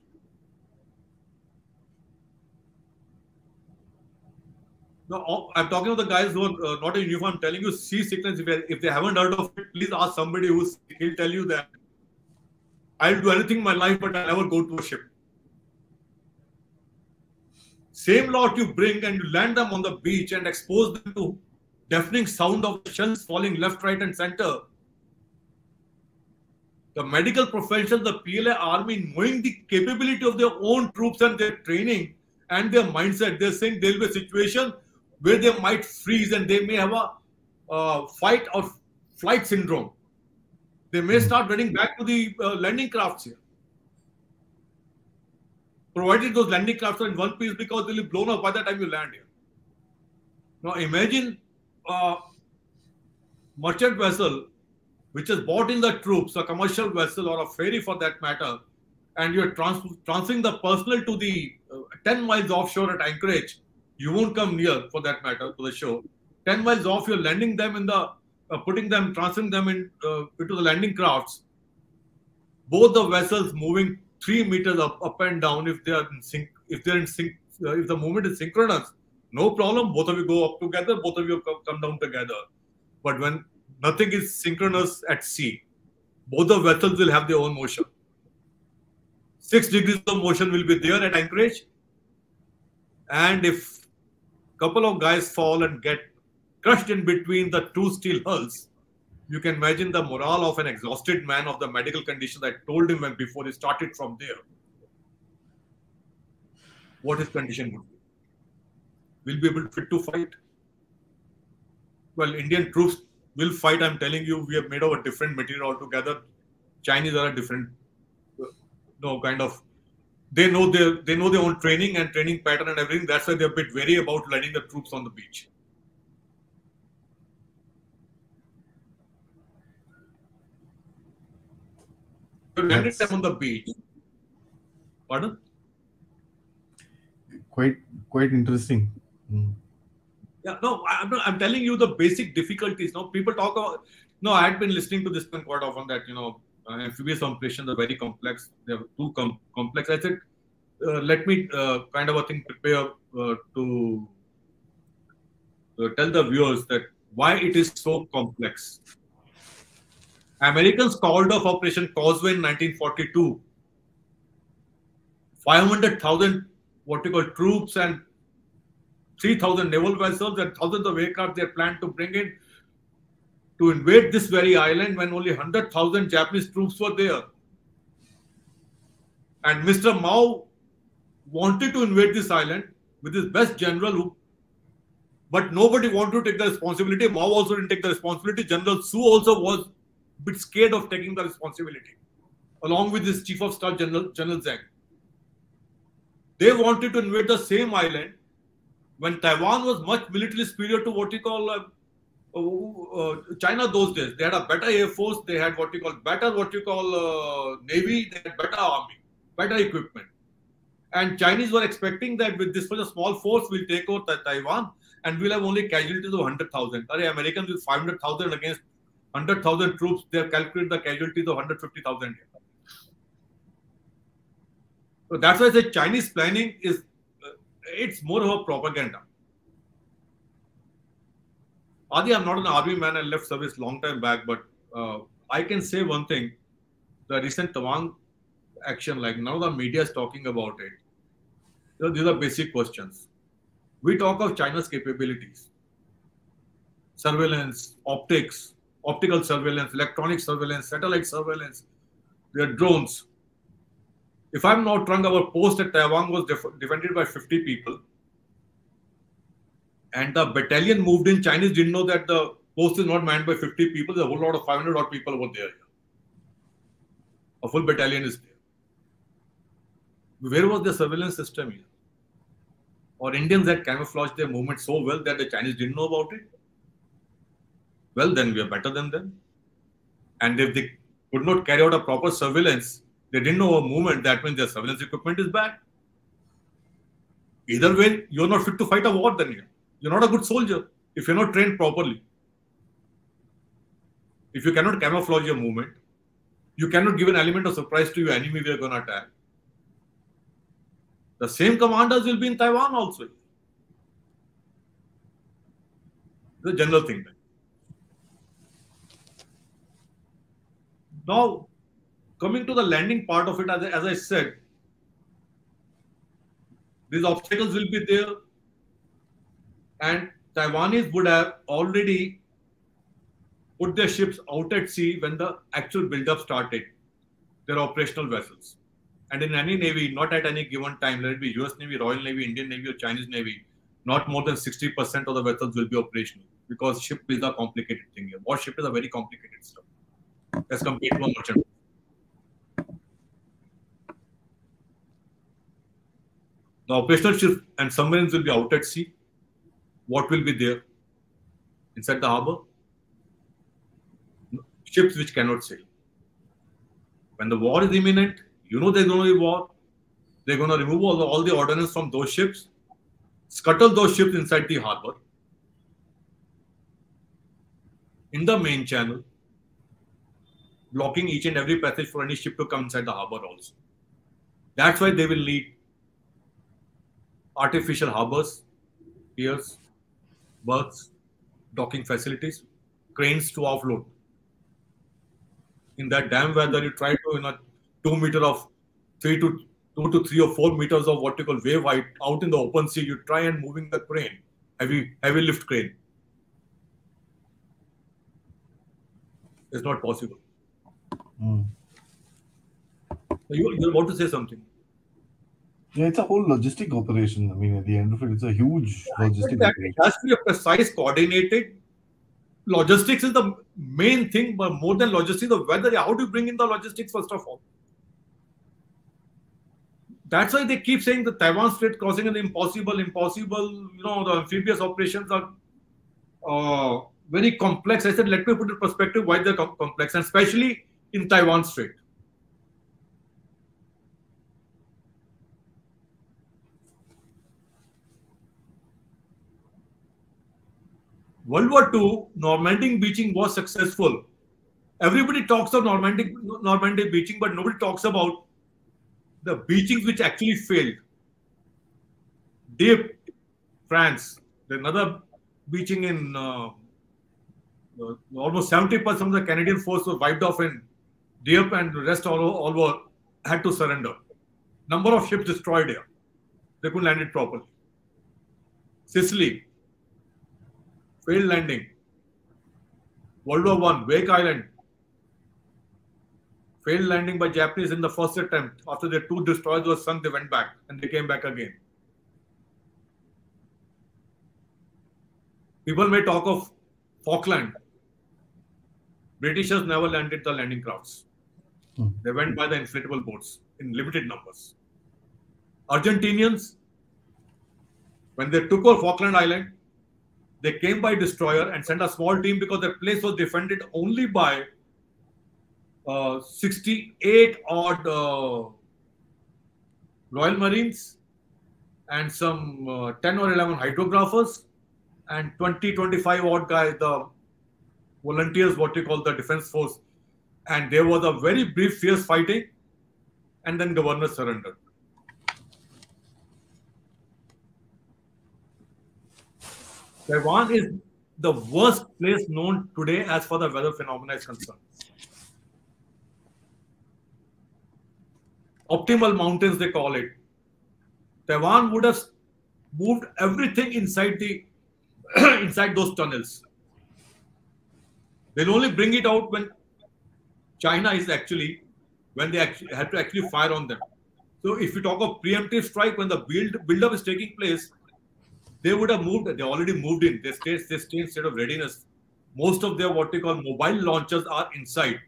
No, I'm talking about the guys who are uh, not in uniform. I'm telling you, seasickness. If, if they haven't heard of it, please ask somebody who's. He'll tell you that I'll do anything in my life, but I'll never go to a ship. Same lot you bring and you land them on the beach and expose them to deafening sound of shells falling left, right, and center. The medical professionals, the PLA army, knowing the capability of their own troops and their training and their mindset, they're saying there'll be a situation where they might freeze and they may have a uh, fight or flight syndrome. They may start running back to the uh, landing crafts here. Provided those landing crafts are in one piece because they'll be blown up by the time you land here. Now imagine a merchant vessel which is bought in the troops, a commercial vessel or a ferry for that matter, and you're trans- transferring the personnel to the uh, 10 miles offshore at Anchorage, you won't come near for that matter to the shore. 10 miles off, you're landing them in the, uh, putting them, transferring them in, uh, into the landing crafts. Both the vessels moving three meters up, up and down if they are in sync, if they're in sync, uh, if the movement is synchronous, no problem. Both of you go up together, both of you come down together. But when nothing is synchronous at sea, both the vessels will have their own motion. Six degrees of motion will be there at anchorage. And if couple of guys fall and get crushed in between the two steel hulls, you can imagine the morale of an exhausted man of the medical condition that told him when before he started from there. What his condition would be will be able to fit to fight. Well, Indian troops will fight. I'm telling you, we have made of a different material altogether. Chinese are a different, uh, no kind of they know their they know their own training and training pattern and everything. That's why they're a bit wary about landing the troops on the beach. Landed them on the beach. Pardon? Quite quite interesting. Mm. Yeah, no, I'm not, I'm telling you the basic difficulties. Now people talk about. No, I had been listening to this one quite often that you know uh, amphibious operations are very complex. They're too com- complex. I said, uh, let me uh, kind of a thing prepare uh, to uh, tell the viewers that why it is so complex. Americans called off Operation Causeway in 1942. 500,000 what you call troops and 3,000 naval vessels and thousands of aircraft they planned to bring in to invade this very island when only 100,000 Japanese troops were there. And Mr. Mao wanted to invade this island with his best general, who, but nobody wanted to take the responsibility. Mao also didn't take the responsibility. General Su also was a bit scared of taking the responsibility, along with his chief of staff, General, General Zheng. They wanted to invade the same island when Taiwan was much militarily superior to what you call uh, China those days. They had a better air force. They had what you call better what you call uh, navy. They had better army, better equipment. And Chinese were expecting that with this such a small force, we'll take over Taiwan and we'll have only casualties of 100,000. Are Americans with 500,000 against 100,000 troops, they have calculated the casualties of 150,000. So that's why I say Chinese planning is, uh, it's more of a propaganda. Adi, I'm not an army man. I left service long time back, but uh, I can say one thing: the recent Tawang action, like now the media is talking about it. Know, these are basic questions. We talk of China's capabilities, surveillance, optics, optical surveillance, electronic surveillance, satellite surveillance, their drones. If I'm not wrong, our post at Tawang was def defended by 50 people and the battalion moved in. Chinese didn't know that the post is not manned by 50 people. There's a whole lot of 500 odd people over there. A full battalion is there. Where was the surveillance system here? Or Indians had camouflaged their movement so well that the Chinese didn't know about it? Well, then we are better than them. And if they could not carry out a proper surveillance, they didn't know a movement, that means their surveillance equipment is bad. Either way, you're not fit to fight a war then. Here. You're not a good soldier if you're not trained properly. If you cannot camouflage your movement, you cannot give an element of surprise to your enemy we are going to attack. The same commanders will be in Taiwan also. The general thing. Now, coming to the landing part of it, as, as I said, these obstacles will be there and Taiwanese would have already put their ships out at sea when the actual build-up started, their operational vessels. And in any navy, not at any given time, let it be US Navy, Royal Navy, Indian Navy, or Chinese Navy, not more than 60% of the vessels will be operational because ship is a complicated thing here. Warship is a very complicated stuff as compared to a merchant. The operational ships and submarines will be out at sea what will be there inside the harbor? Ships which cannot sail. When the war is imminent, you know there's going to be war. They're going to remove all the, all the ordnance from those ships, scuttle those ships inside the harbor, in the main channel, blocking each and every passage for any ship to come inside the harbor also. That's why they will need artificial harbors, piers, berths, docking facilities, cranes to offload. In that damn weather, you try to, in a two meter of three to two to three or four meters of what you call wave height out in the open sea, you try and moving the crane, heavy heavy lift crane. It's not possible. Mm. You, you're about to say something. Yeah, it's a whole logistic operation. I mean, at the end of it, it's a huge logistic exactly. operation. It has to be a precise, coordinated. Logistics is the main thing, but more than logistics, the weather. How do you bring in the logistics first of all? That's why they keep saying the Taiwan Strait crossing is impossible, impossible. You know, the amphibious operations are uh, very complex. I said, let me put in perspective why they're complex, and especially in Taiwan Strait. World War II, Normandy beaching was successful. Everybody talks of Normandy, Normandy beaching, but nobody talks about the beachings which actually failed. Dieppe, France, another beaching in uh, uh, almost 70% of the Canadian force was wiped off in Dieppe and the rest all, all were had to surrender. Number of ships destroyed here. They couldn't land it properly. Sicily, failed landing. World War One, Wake Island, failed landing by Japanese in the first attempt. After their two destroyers were sunk, they went back and they came back again. People may talk of Falkland. Britishers never landed the landing crafts. Hmm. They went by the inflatable boats in limited numbers. Argentinians, when they took over Falkland Island, they came by destroyer and sent a small team because their place was defended only by uh, 68 odd uh, Royal Marines and some uh, 10 or 11 hydrographers and 20 25 odd guys the volunteers what you call the defense force. And there was a very brief fierce fighting and then governor surrendered taiwan is the worst place known today as far the weather phenomena is concerned optimal mountains, they call it. Taiwan would have moved everything inside the inside those tunnels. They'll only bring it out when China is actually when they actually have to actually fire on them. So if you talk of preemptive strike, when the build build-up is taking place, they would have moved. They already moved in. They stay, they stay in state of readiness. Most of their what they call mobile launchers are inside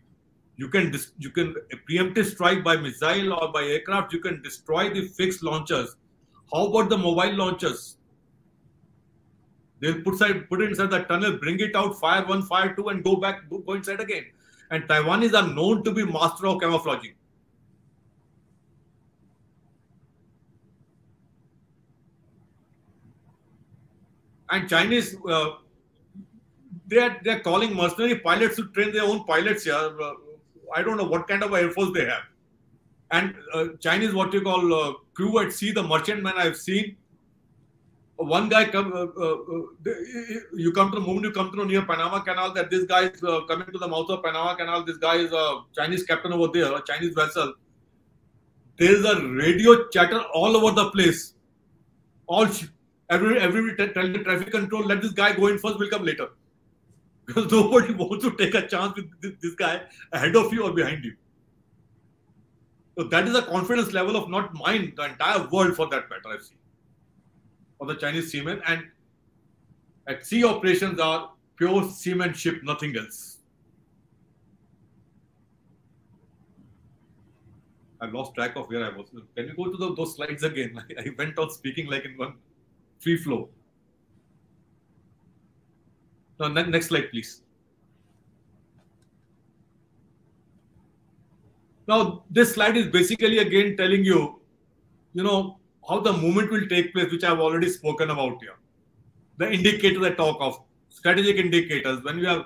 you can you can preemptive strike by missile or by aircraft you can destroy the fixed launchers how about the mobile launchers they'll put side put it inside the tunnel bring it out fire one fire two and go back go, go inside again and taiwanese are known to be master of camouflaging and chinese uh, they are they are calling mercenary pilots to train their own pilots here uh, I don't know what kind of air force they have. And uh, Chinese, what you call uh, crew at sea, the merchantmen I've seen. One guy come, uh, uh, uh you come to the moment you come to near Panama Canal that this guy is coming to the mouth of Panama Canal. This guy is a Chinese captain over there, a Chinese vessel. There is a radio chatter all over the place. All every every tell the traffic control, let this guy go in first. We'll come later because nobody wants to take a chance with this, this guy ahead of you or behind you. So that is a confidence level of not mine, the entire world for that matter, I've seen. For the Chinese seamen. And at sea operations are pure seamanship, nothing else. I've lost track of where I was. Can you go to the, those slides again? I, I went on speaking like in one free flow. No, next slide, please. Now, this slide is basically again telling you, you know, how the movement will take place, which I've already spoken about here. The indicators I talk of, strategic indicators, when we have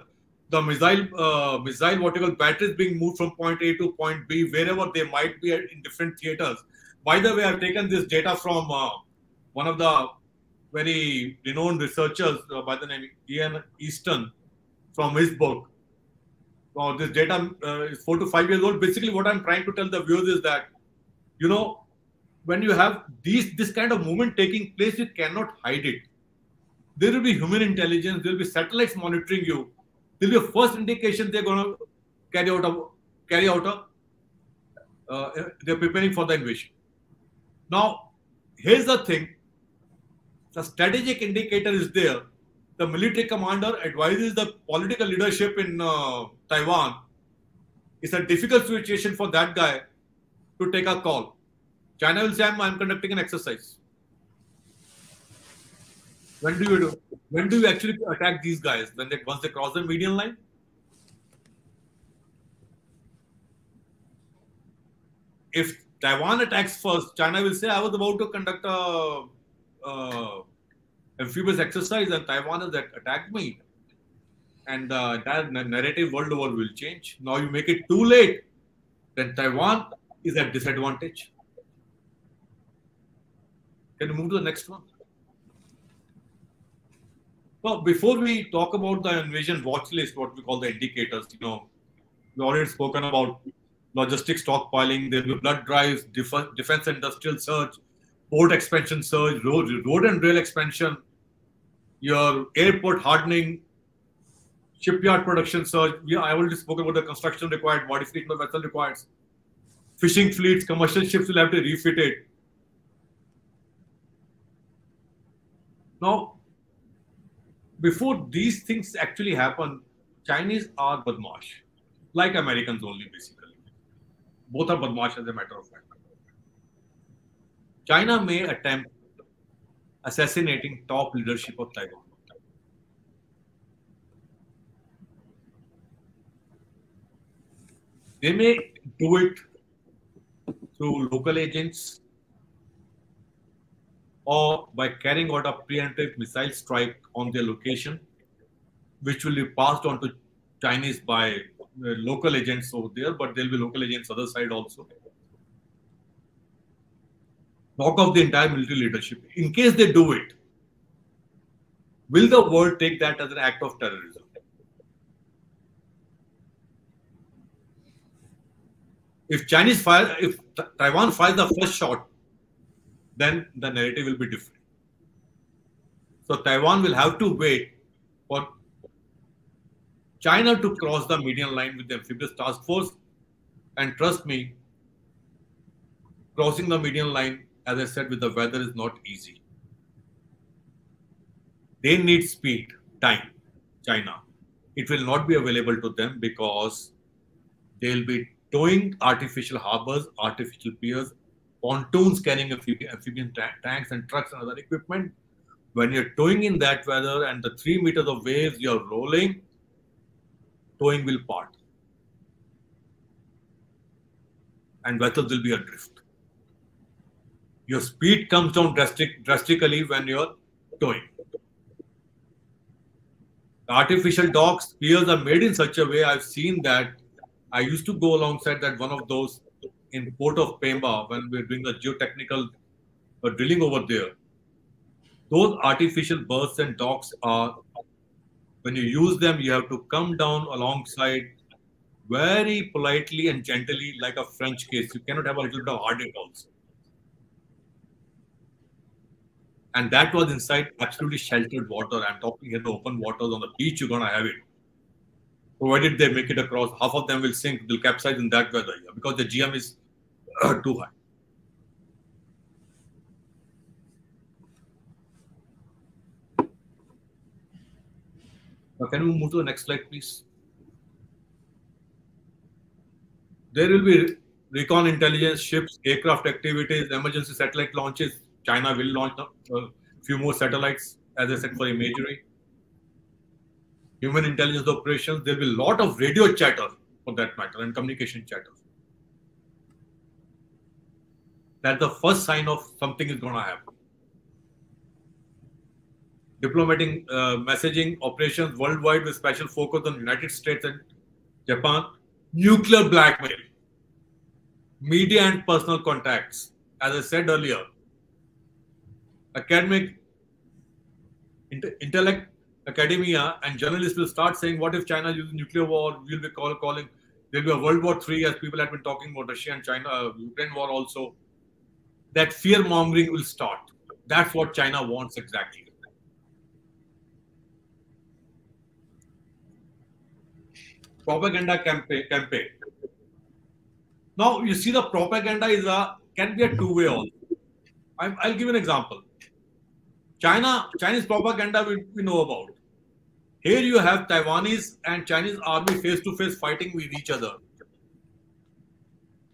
the missile, uh, missile, whatever batteries being moved from point A to point B, wherever they might be in different theaters. By the way, I've taken this data from uh, one of the very renowned researchers uh, by the name Ian Easton from his book. Now, this data uh, is four to five years old. Basically, what I'm trying to tell the viewers is that, you know, when you have these this kind of movement taking place, you cannot hide it. There will be human intelligence. There will be satellites monitoring you. There will be a first indication they're going to carry out a carry out a. Uh, they're preparing for the invasion. Now, here's the thing the strategic indicator is there. The military commander advises the political leadership in uh, Taiwan. It's a difficult situation for that guy to take a call. China will say, I'm, I'm conducting an exercise. When do you do? When do you actually attack these guys? When they once they cross the median line? If Taiwan attacks first, China will say, I was about to conduct a uh, amphibious exercise and Taiwan has attacked me. and the entire narrative world over will change. Now you make it too late, then Taiwan is at disadvantage. Can you move to the next one? Well, before we talk about the invasion watch list, what we call the indicators, you know, we already spoken about logistics stockpiling, there will be blood drives, def defense industrial surge, port expansion surge, road, road and rail expansion, your airport hardening, shipyard production surge. We, I already spoke about the construction required, modification of vessel requires. Fishing fleets, commercial ships will have to refit it. Now, before these things actually happen, Chinese are badmash, like Americans only, basically. Both are badmash as a matter of fact. China may attempt assassinating top leadership of Taiwan. They may do it through local agents or by carrying out a preemptive missile strike on their location, which will be passed on to Chinese by uh, local agents over there, but there'll be local agents other side also. Knock off the entire military leadership. In case they do it, will the world take that as an act of terrorism? If Chinese fire, if Taiwan fires the first shot, then the narrative will be different. So Taiwan will have to wait for China to cross the median line with the amphibious task force. And trust me, crossing the median line, as I said, with the weather is not easy. They need speed, time, China. It will not be available to them because they'll be towing artificial harbors, artificial piers, pontoons carrying amphibian tanks and trucks and other equipment. When you're towing in that weather and the three meters of waves you're rolling, towing will part. And vessels will be adrift. Your speed comes down drastic, drastically when you're towing. The artificial docks, piers are made in such a way, I've seen that. I used to go alongside that one of those in port of Pemba when we are doing the geotechnical uh, drilling over there. Those artificial berths and docks are, when you use them, you have to come down alongside very politely and gently like a French case. You cannot have a little bit of heartache also. And that was inside absolutely sheltered water. I'm talking here the open waters on the beach, you're going to have it provided they make it across, half of them will sink, they'll capsize in that weather because the GM is uh, too high. Now, can we move to the next slide, please? There will be recon intelligence ships, aircraft activities, emergency satellite launches. China will launch a few more satellites, as I said, for imagery human intelligence operations, there will be a lot of radio chatter for that matter and communication chatter. That's the first sign of something is going to happen. Diplomatic uh, messaging operations worldwide with special focus on United States and Japan. Nuclear blackmail. Media and personal contacts. As I said earlier, academic intellect academia and journalists will start saying, what if China uses nuclear war? We'll be call, calling, there'll be a World War III as people have been talking about Russia and China, uh, Ukraine war also. That fear mongering will start. That's what China wants exactly. Propaganda campaign. campaign. Now you see the propaganda is a can be a two-way also. I'll give an example. China, Chinese propaganda we, we know about. Here you have Taiwanese and Chinese army face to face fighting with each other.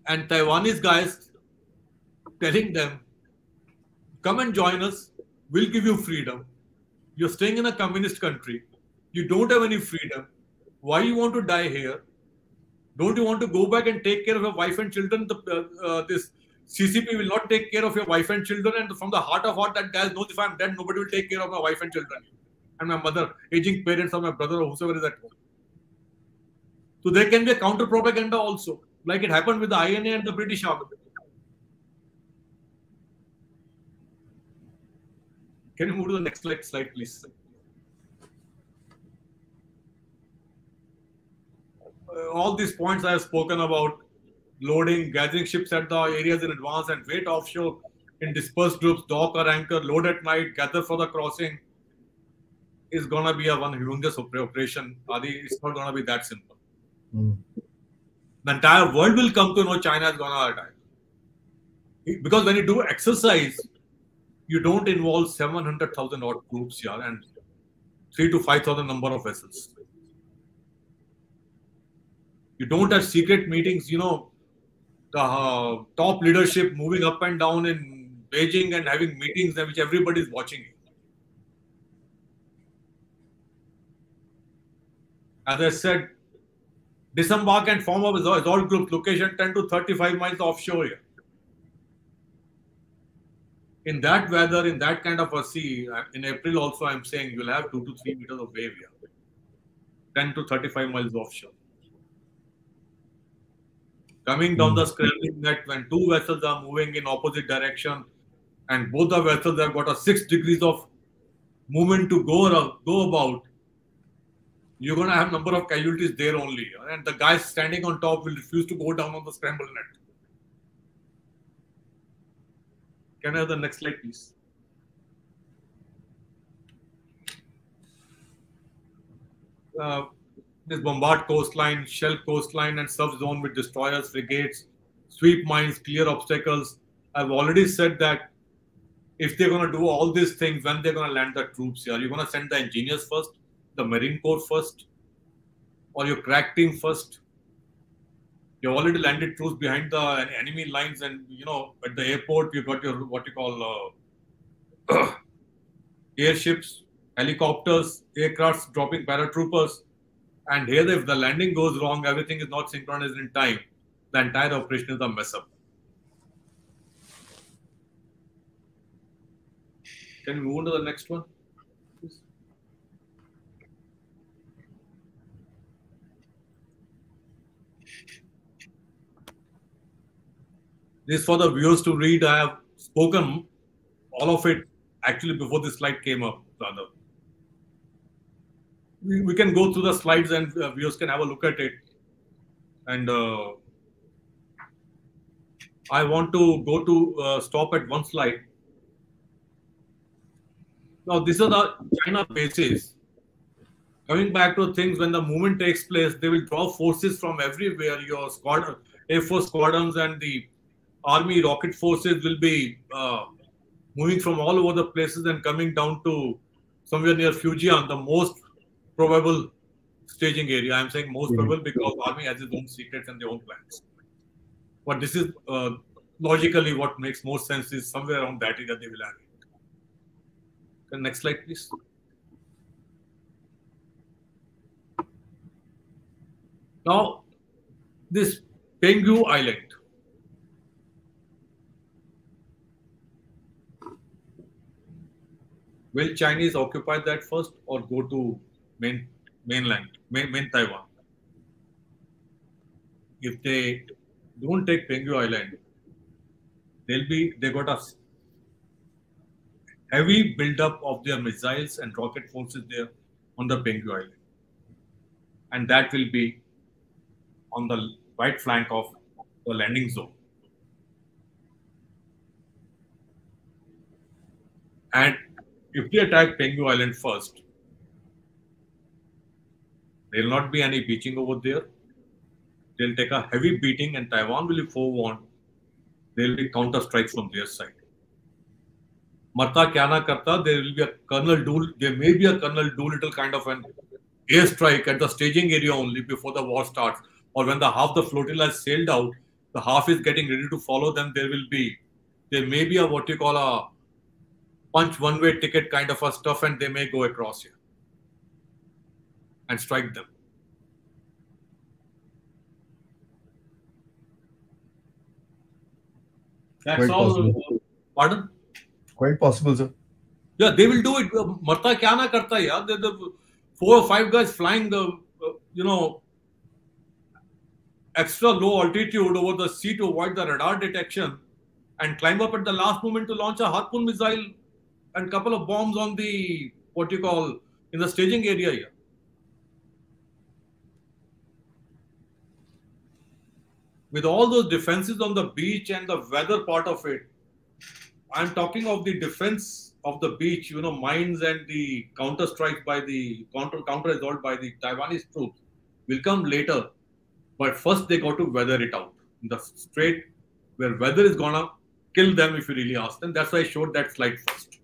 And Taiwanese guys telling them, come and join us, we'll give you freedom. You're staying in a communist country. You don't have any freedom. Why you want to die here? Don't you want to go back and take care of your wife and children? The, uh, uh, this CCP will not take care of your wife and children. And from the heart of heart, that guy knows if I'm dead, nobody will take care of my wife and children and my mother, aging parents, or my brother, or whoever is at home. So there can be a counter propaganda also, like it happened with the INA and the British Army. Can you move to the next slide, slide please? All these points I have spoken about loading, gathering ships at the areas in advance and wait offshore in dispersed groups, dock or anchor, load at night, gather for the crossing is gonna be a one humongous operation. Adi, it's not gonna be that simple. Mm. The entire world will come to know China is gonna attack. Because when you do exercise, you don't involve 700,000 odd groups here and three to 5,000 number of vessels. You don't have secret meetings, you know, the uh, top leadership moving up and down in Beijing and having meetings in which everybody is watching. As I said, disembark and form up all group location 10 to 35 miles offshore here in that weather, in that kind of a sea, uh, in April also, I'm saying you'll have two to three meters of wave here, 10 to 35 miles offshore. Coming down the scrambling net when two vessels are moving in opposite direction, and both the vessels have got a six degrees of movement to go around, go about, you're going to have number of casualties there only, and the guys standing on top will refuse to go down on the scramble net. Can I have the next slide, please? Uh, this bombard coastline, shell coastline, and sub zone with destroyers, frigates, sweep mines, clear obstacles. I've already said that if they're going to do all these things, when they're going to land the troops here, you're going to send the engineers first, the Marine Corps first, or your crack team first, You've already landed troops behind the enemy lines, and you know at the airport you've got your what you call uh, airships, helicopters, aircrafts dropping paratroopers, and here if the landing goes wrong, everything is not synchronized in time. The entire operation is a mess up. Can we move on to the next one? This for the viewers to read. I have spoken all of it actually before this slide came up, rather. We, we can go through the slides and uh, viewers can have a look at it. And uh, I want to go to uh, stop at one slide. Now, these are the China bases. Coming back to things, when the movement takes place, they will draw forces from everywhere. Your squadron, Air Force squadrons and the army rocket forces will be uh, moving from all over the places and coming down to somewhere near Fujian, the most probable staging area. I'm saying most probable because army has its own secrets and their own plans. But this is uh, logically what makes more sense is somewhere around that area they will have it. Next slide, please. Now, this Penghu Island. will Chinese occupy that first or go to main mainland, main, main Taiwan? If they don't take Penghu Island, they'll be they got a heavy buildup of their missiles and rocket forces there on the Penghu Island, and that will be on the right flank of the landing zone. And if they attack Penghu Island first, there will not be any beaching over there. They'll take a heavy beating, and Taiwan will be forewarned. There will be counter strikes from their side. Marta kya na karta, there will be a Colonel Dool, there may be a Colonel Doolittle kind of an airstrike at the staging area only before the war starts. Or when the half the flotilla has sailed out, the half is getting ready to follow them, there will be, there may be a what you call a punch one way ticket kind of a stuff and they may go across here and strike them. That's Quite all. possible. Pardon? Quite possible, sir. Yeah, they will do it. Marta kya na karta The, the four or five guys flying the, uh, you know, extra low altitude over the sea to avoid the radar detection and climb up at the last moment to launch a Harpoon missile and couple of bombs on the, what you call, in the staging area here. With all those defenses on the beach and the weather part of it, I'm talking of the defense of the beach, you know, mines and the counter strike by the counter counter assault by the Taiwanese troops will come later. But first they got to weather it out in the strait where weather is gonna kill them if you really ask them. That's why I showed that slide first.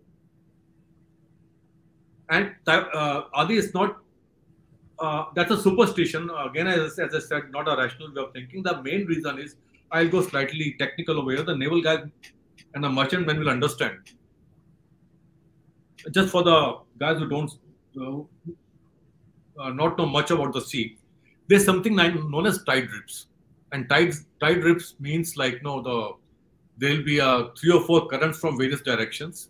And uh, Aadi is not. Uh, that's a superstition. Again, as, as I said, not a rational way of thinking. The main reason is I'll go slightly technical over here. The naval guys and the merchantmen will understand. Just for the guys who don't uh, not know much about the sea, there's something known as tide rips, and tide tide rips means like no the there'll be a three or four currents from various directions,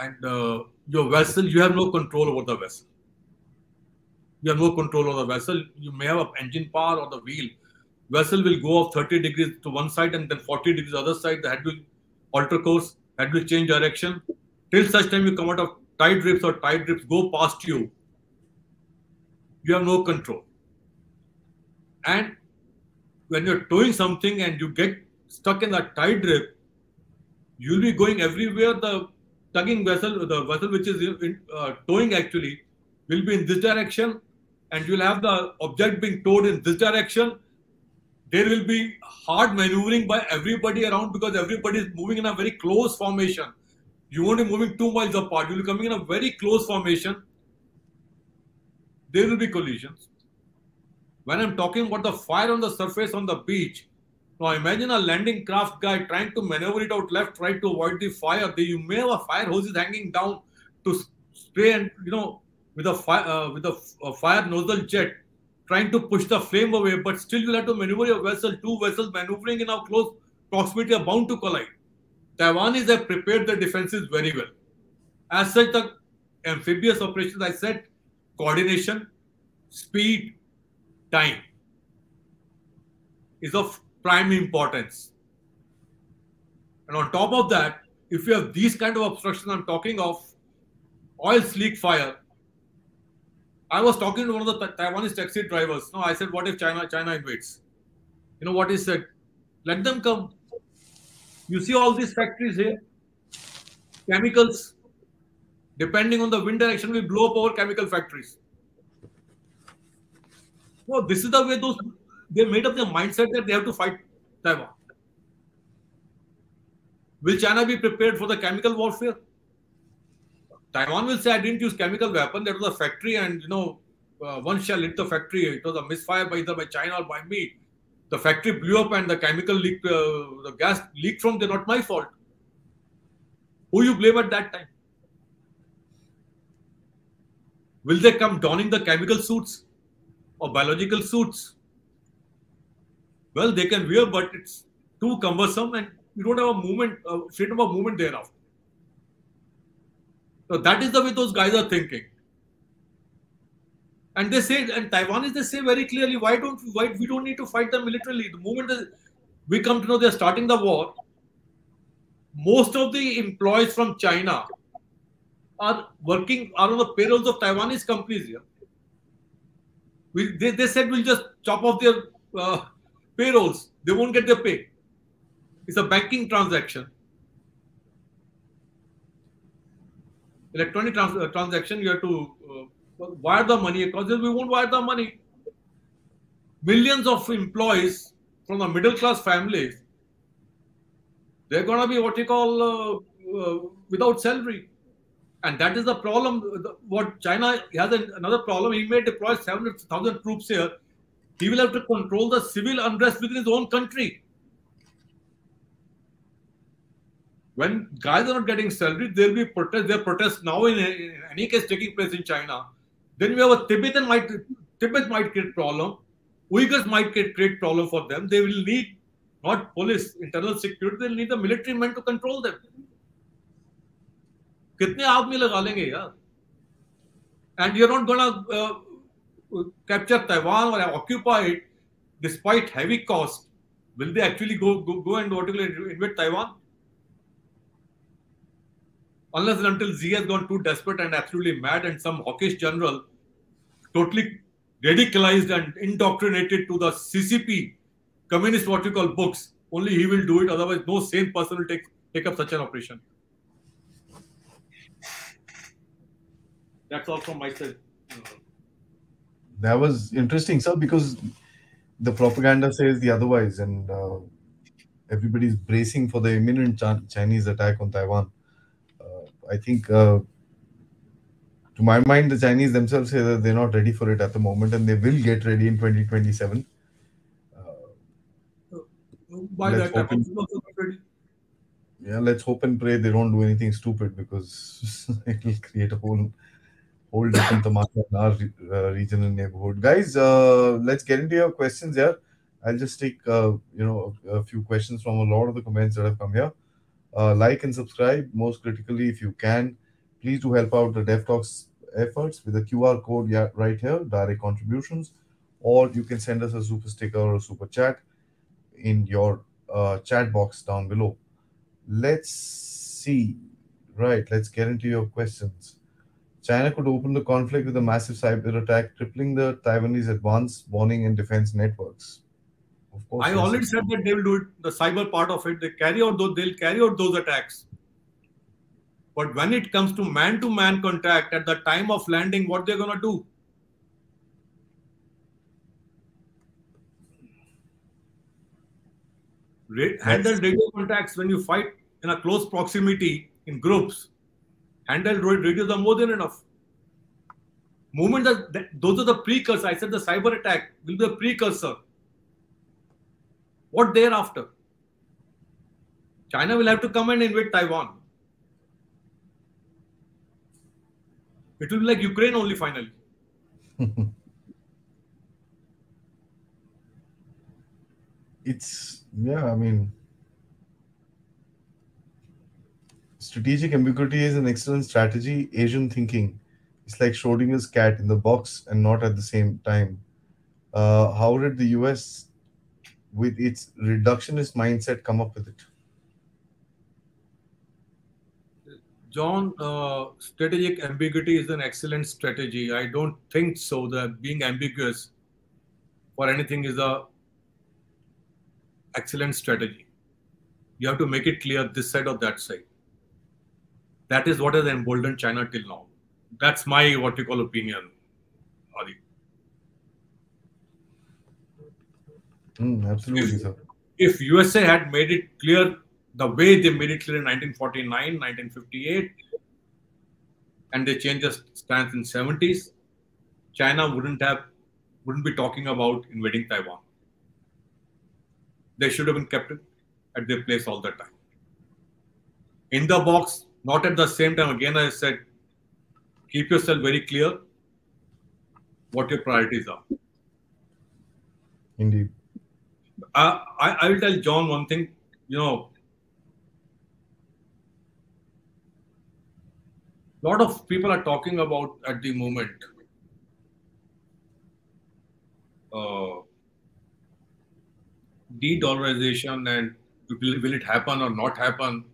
and uh, your vessel you have no control over the vessel. You have no control over the vessel. You may have an engine power or the wheel, vessel will go off 30 degrees to one side and then 40 degrees other side. The head will alter course, head will change direction. Till such time you come out of tide rips or tide rips go past you, you have no control. And when you're towing something and you get stuck in that tide rip, you'll be going everywhere. The tugging vessel, the vessel which is in, uh, towing actually, will be in this direction, and you'll have the object being towed in this direction, there will be hard maneuvering by everybody around because everybody is moving in a very close formation. You won't be moving two miles apart. You'll be coming in a very close formation. There will be collisions. When I'm talking about the fire on the surface on the beach, now imagine a landing craft guy trying to maneuver it out left, right to avoid the fire. You may have a fire hoses hanging down to spray and you know with a fire uh, with a, a fire nozzle jet trying to push the flame away, but still you'll have to maneuver your vessel. Two vessels maneuvering in our close proximity are bound to collide. Taiwanese have prepared their defenses very well. As such, the amphibious operations, I said, coordination, speed, time is of prime importance. And on top of that, if you have these kind of obstructions I'm talking of, oil slick fire, I was talking to one of the Taiwanese taxi drivers. No, I said, what if China China invades? You know what he said? Let them come. You see all these factories here, chemicals. Depending on the wind direction, we blow up our chemical factories. No, this is the way those they made up their mindset that they have to fight Taiwan. Will China be prepared for the chemical warfare? Taiwan will say, I didn't use chemical weapon. There was a factory, and you know, uh, one shell hit the factory. It was a misfire by either by China or by me. The factory blew up, and the chemical leak, uh, the gas leaked from there. Not my fault. Who you blame at that time? Will they come donning the chemical suits or biological suits? Well, they can wear, but it's too cumbersome, and you don't have a movement, uh, freedom of movement thereafter. So that is the way those guys are thinking. And they say, and Taiwanese, they say very clearly, why don't why we don't need to fight them militarily? The moment we come to know they're starting the war, most of the employees from China are working are on the payrolls of Taiwanese companies here. We, they, they said we'll just chop off their uh, payrolls. They won't get their pay. It's a banking transaction. Electronic trans uh, transaction, you have to uh, wire the money because we won't wire the money. Millions of employees from the middle class families, they're going to be what you call uh, uh, without salary. And that is the problem. What China has another problem. He may deploy 700,000 troops here. He will have to control the civil unrest within his own country. when guys are not getting salary, there will be protest. There are protests now in, in, any case taking place in China. Then we have a Tibetan might Tibet might create problem. Uyghurs might create, create problem for them. They will need not police, internal security. They'll need the military men to control them. कितने आदमी लगा लेंगे यार and you're not gonna uh, capture Taiwan or occupy it despite heavy cost. Will they actually go go, go and what invade Taiwan? Unless and until Xi has gone too desperate and absolutely mad, and some hawkish general totally radicalized and indoctrinated to the CCP communist what you call books. Only he will do it. Otherwise, no sane person will take take up such an operation. That's all from my side. That was interesting, sir, because the propaganda says the otherwise, and uh, everybody's bracing for the imminent Chinese attack on Taiwan. Uh, I think, uh, to my mind, the Chinese themselves say that they're not ready for it at the moment, and they will get ready in 2027. By that time, and, yeah, let's hope and pray they don't do anything stupid because it will create a whole whole different tamasha in our uh, region and neighborhood. Guys, uh, let's get into your questions here. I'll just take uh, you know a, a, few questions from a lot of the comments that have come here. Uh, like and subscribe. Most critically, if you can, please do help out the DEF Talks efforts with the QR code right here, direct contributions, or you can send us a super sticker or a super chat in your uh, chat box down below. Let's see. Right, let's get into your questions. China could open the conflict with a massive cyber attack, tripling the Taiwanese advanced warning and defense networks. Of course, I already said that they will do it, the cyber part of it. They carry out those, they'll carry out those attacks. But when it comes to man-to-man contact at the time of landing, what they're gonna do? Handle radio contacts when you fight in a close proximity in groups handle radios are more than enough. Moment that, those are the precursors. I said the cyber attack will be the precursor. What thereafter? China will have to come and invade Taiwan. It will be like Ukraine only finally. it's yeah, I mean strategic ambiguity is an excellent strategy. Asian thinking. It's like Schrodinger's cat in the box and not at the same time. Uh, how did the US, with its reductionist mindset, come up with it? John, uh, strategic ambiguity is an excellent strategy. I don't think so that being ambiguous for anything is a excellent strategy. You have to make it clear this side or that side. That is what has emboldened China till now. That's my what you call opinion, Aadi. Mm, absolutely, if, sir. If USA had made it clear the way they made it clear in 1949, 1958, and they changed their stance in 70s, China wouldn't have wouldn't be talking about invading Taiwan. They should have been kept at their place all the time. In the box, not at the same time, again, I said, keep yourself very clear what your priorities are. Indeed. Uh, I, I will tell John one thing. You know, a lot of people are talking about at the moment uh, de-dollarization and will, will it happen or not happen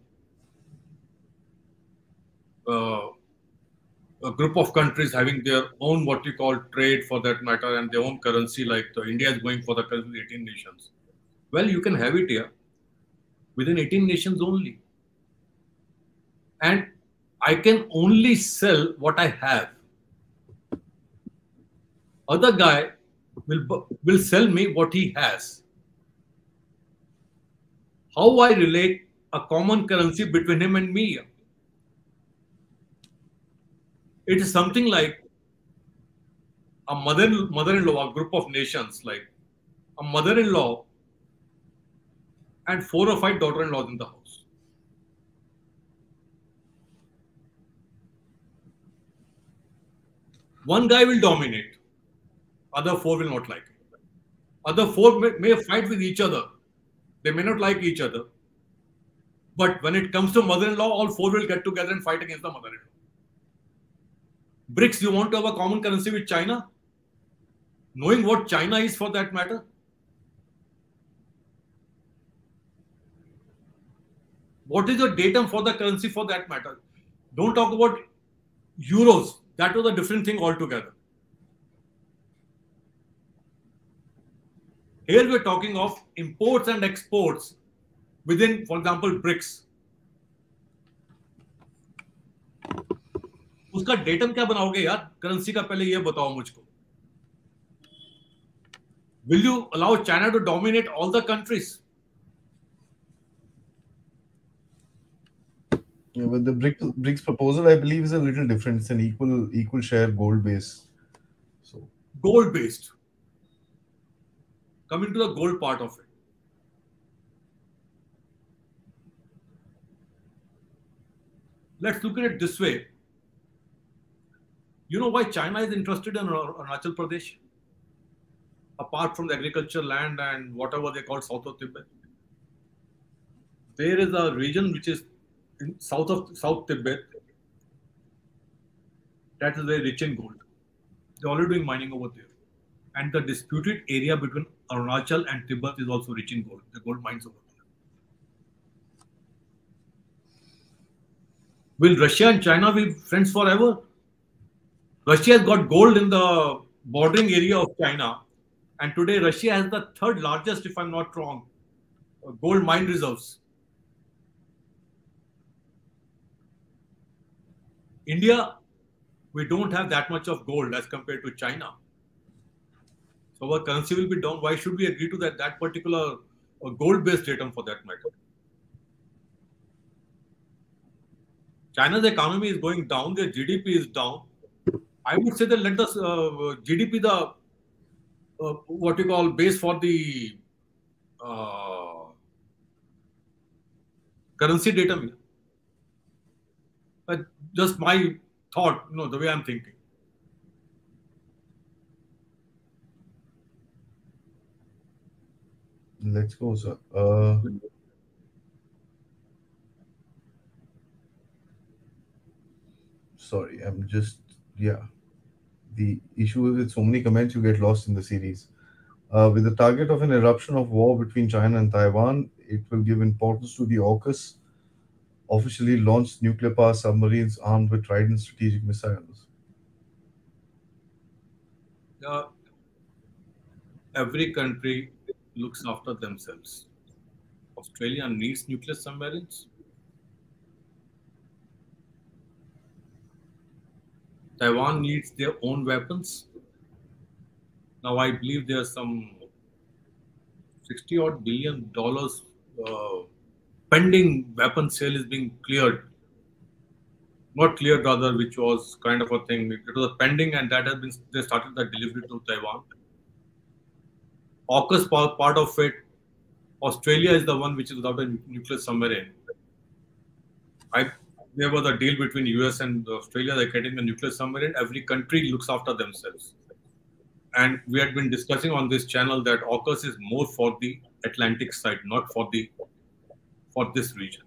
uh, a group of countries having their own what you call trade for that matter and their own currency like the India is going for the currency 18 nations. Well, you can have it here within 18 nations only. And I can only sell what I have. Other guy will, will sell me what he has. How I relate a common currency between him and me? it is something like a mother mother-in-law, a group of nations, like a mother-in-law and four or five daughter-in-laws in the house. One guy will dominate, other four will not like it. Other four may, may fight with each other. They may not like each other. But when it comes to mother-in-law, all four will get together and fight against the mother-in-law. BRICS, you want to have a common currency with China? Knowing what China is for that matter? What is the datum for the currency for that matter? Don't talk about euros. That was a different thing altogether. Here we're talking of imports and exports within, for example, BRICS. उसका datum क्या बनाओगे यार currency का पहले ये बताओ मुझको will you allow china to dominate all the countries But the BRICS, BRICS proposal, I believe, is a little different. It's an equal equal share gold base. So gold based. Coming to the gold part of it. Let's look at it this way. You know why china is interested in arunachal pradesh? Apart from the agriculture land and whatever they call south of tibet. There is a region which is in south of South Tibet, that is very rich in gold. They're already doing mining over there. And the disputed area between Arunachal and Tibet is also rich in gold. The gold mines over there. Will Russia and China be friends forever? Russia has got gold in the bordering area of China. And today Russia has the third largest, if I'm not wrong, gold mine reserves. India, we don't have that much of gold as compared to China. So our currency will be down. Why should we agree to that that particular uh, gold-based datum for that matter? China's economy is going down. Their GDP is down. I would say that let the uh, GDP the uh, what you call base for the uh, currency datum just my thought, you know, the way I'm thinking. Let's go, sir. Uh, sorry, I'm just, yeah. The issue is with so many comments, you get lost in the series. Uh, with the target of an eruption of war between China and Taiwan, it will give importance to the AUKUS officially launched nuclear power submarines armed with Trident strategic missiles. Uh, every country looks after themselves. Australia needs nuclear submarines. Taiwan needs their own weapons. Now, I believe there are some 60 odd billion dollars uh, pending weapon sale is being cleared. Not cleared, rather, which was kind of a thing. It was pending, and that has been they started the delivery to Taiwan. AUKUS part, of it. Australia is the one which is without a nuclear submarine. I there was a deal between US and Australia. They're getting a nuclear submarine. Every country looks after themselves. And we had been discussing on this channel that AUKUS is more for the Atlantic side, not for the for this region.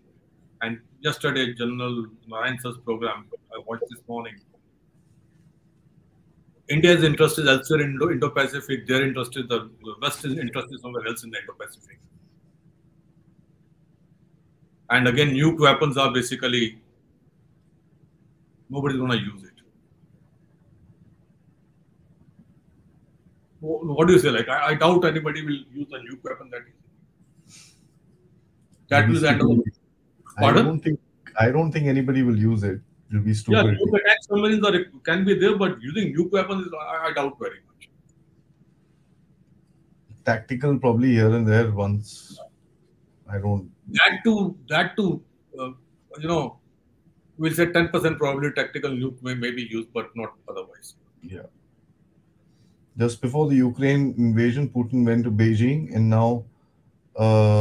And yesterday, General Narayan's program I watched this morning. India's interest is elsewhere in Indo-Pacific. Their interest is the West is interested somewhere else in the Indo-Pacific. And again, nuke weapons are basically nobody's going to use it. What do you say? Like, I, I doubt anybody will use a nuke weapon that that will end I don't think I don't think anybody will use it. It will be stupid. Yeah, nuke attack submarines are, can be there, but using nuke weapons, I, I doubt very much. Tactical, probably here and there once. I don't. That too, that too, uh, you know, we'll say 10% probably tactical nuke may, may be used, but not otherwise. Yeah. Just before the Ukraine invasion, Putin went to Beijing, and now uh,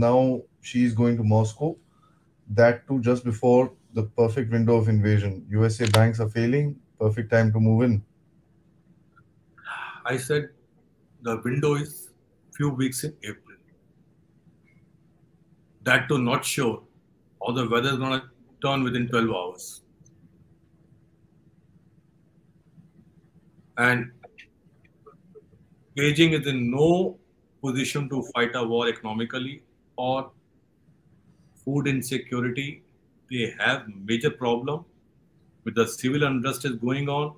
now Xi is going to Moscow. That too, just before the perfect window of invasion. USA banks are failing. Perfect time to move in. I said the window is few weeks in April. that too not sure how the weather is going to turn within 12 hours. And Beijing is in no position to fight a war economically or food insecurity. They have major problem with the civil unrest is going on.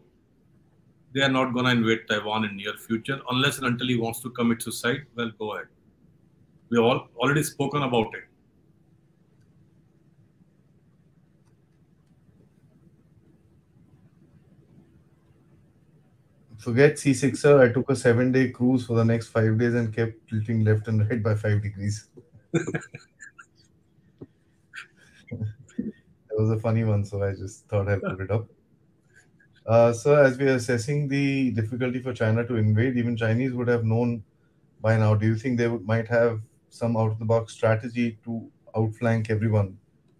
They are not going to invade Taiwan in near future unless and until he wants to commit suicide. Well, go ahead. We all already spoken about it. Forget C6er. I took a seven day cruise for the next five days and kept tilting left and right by five degrees. That was a funny one, so I just thought I'd put it up. Uh, so, as we are assessing the difficulty for China to invade, even Chinese would have known by now. Do you think they would, might have some out of the box strategy to outflank everyone?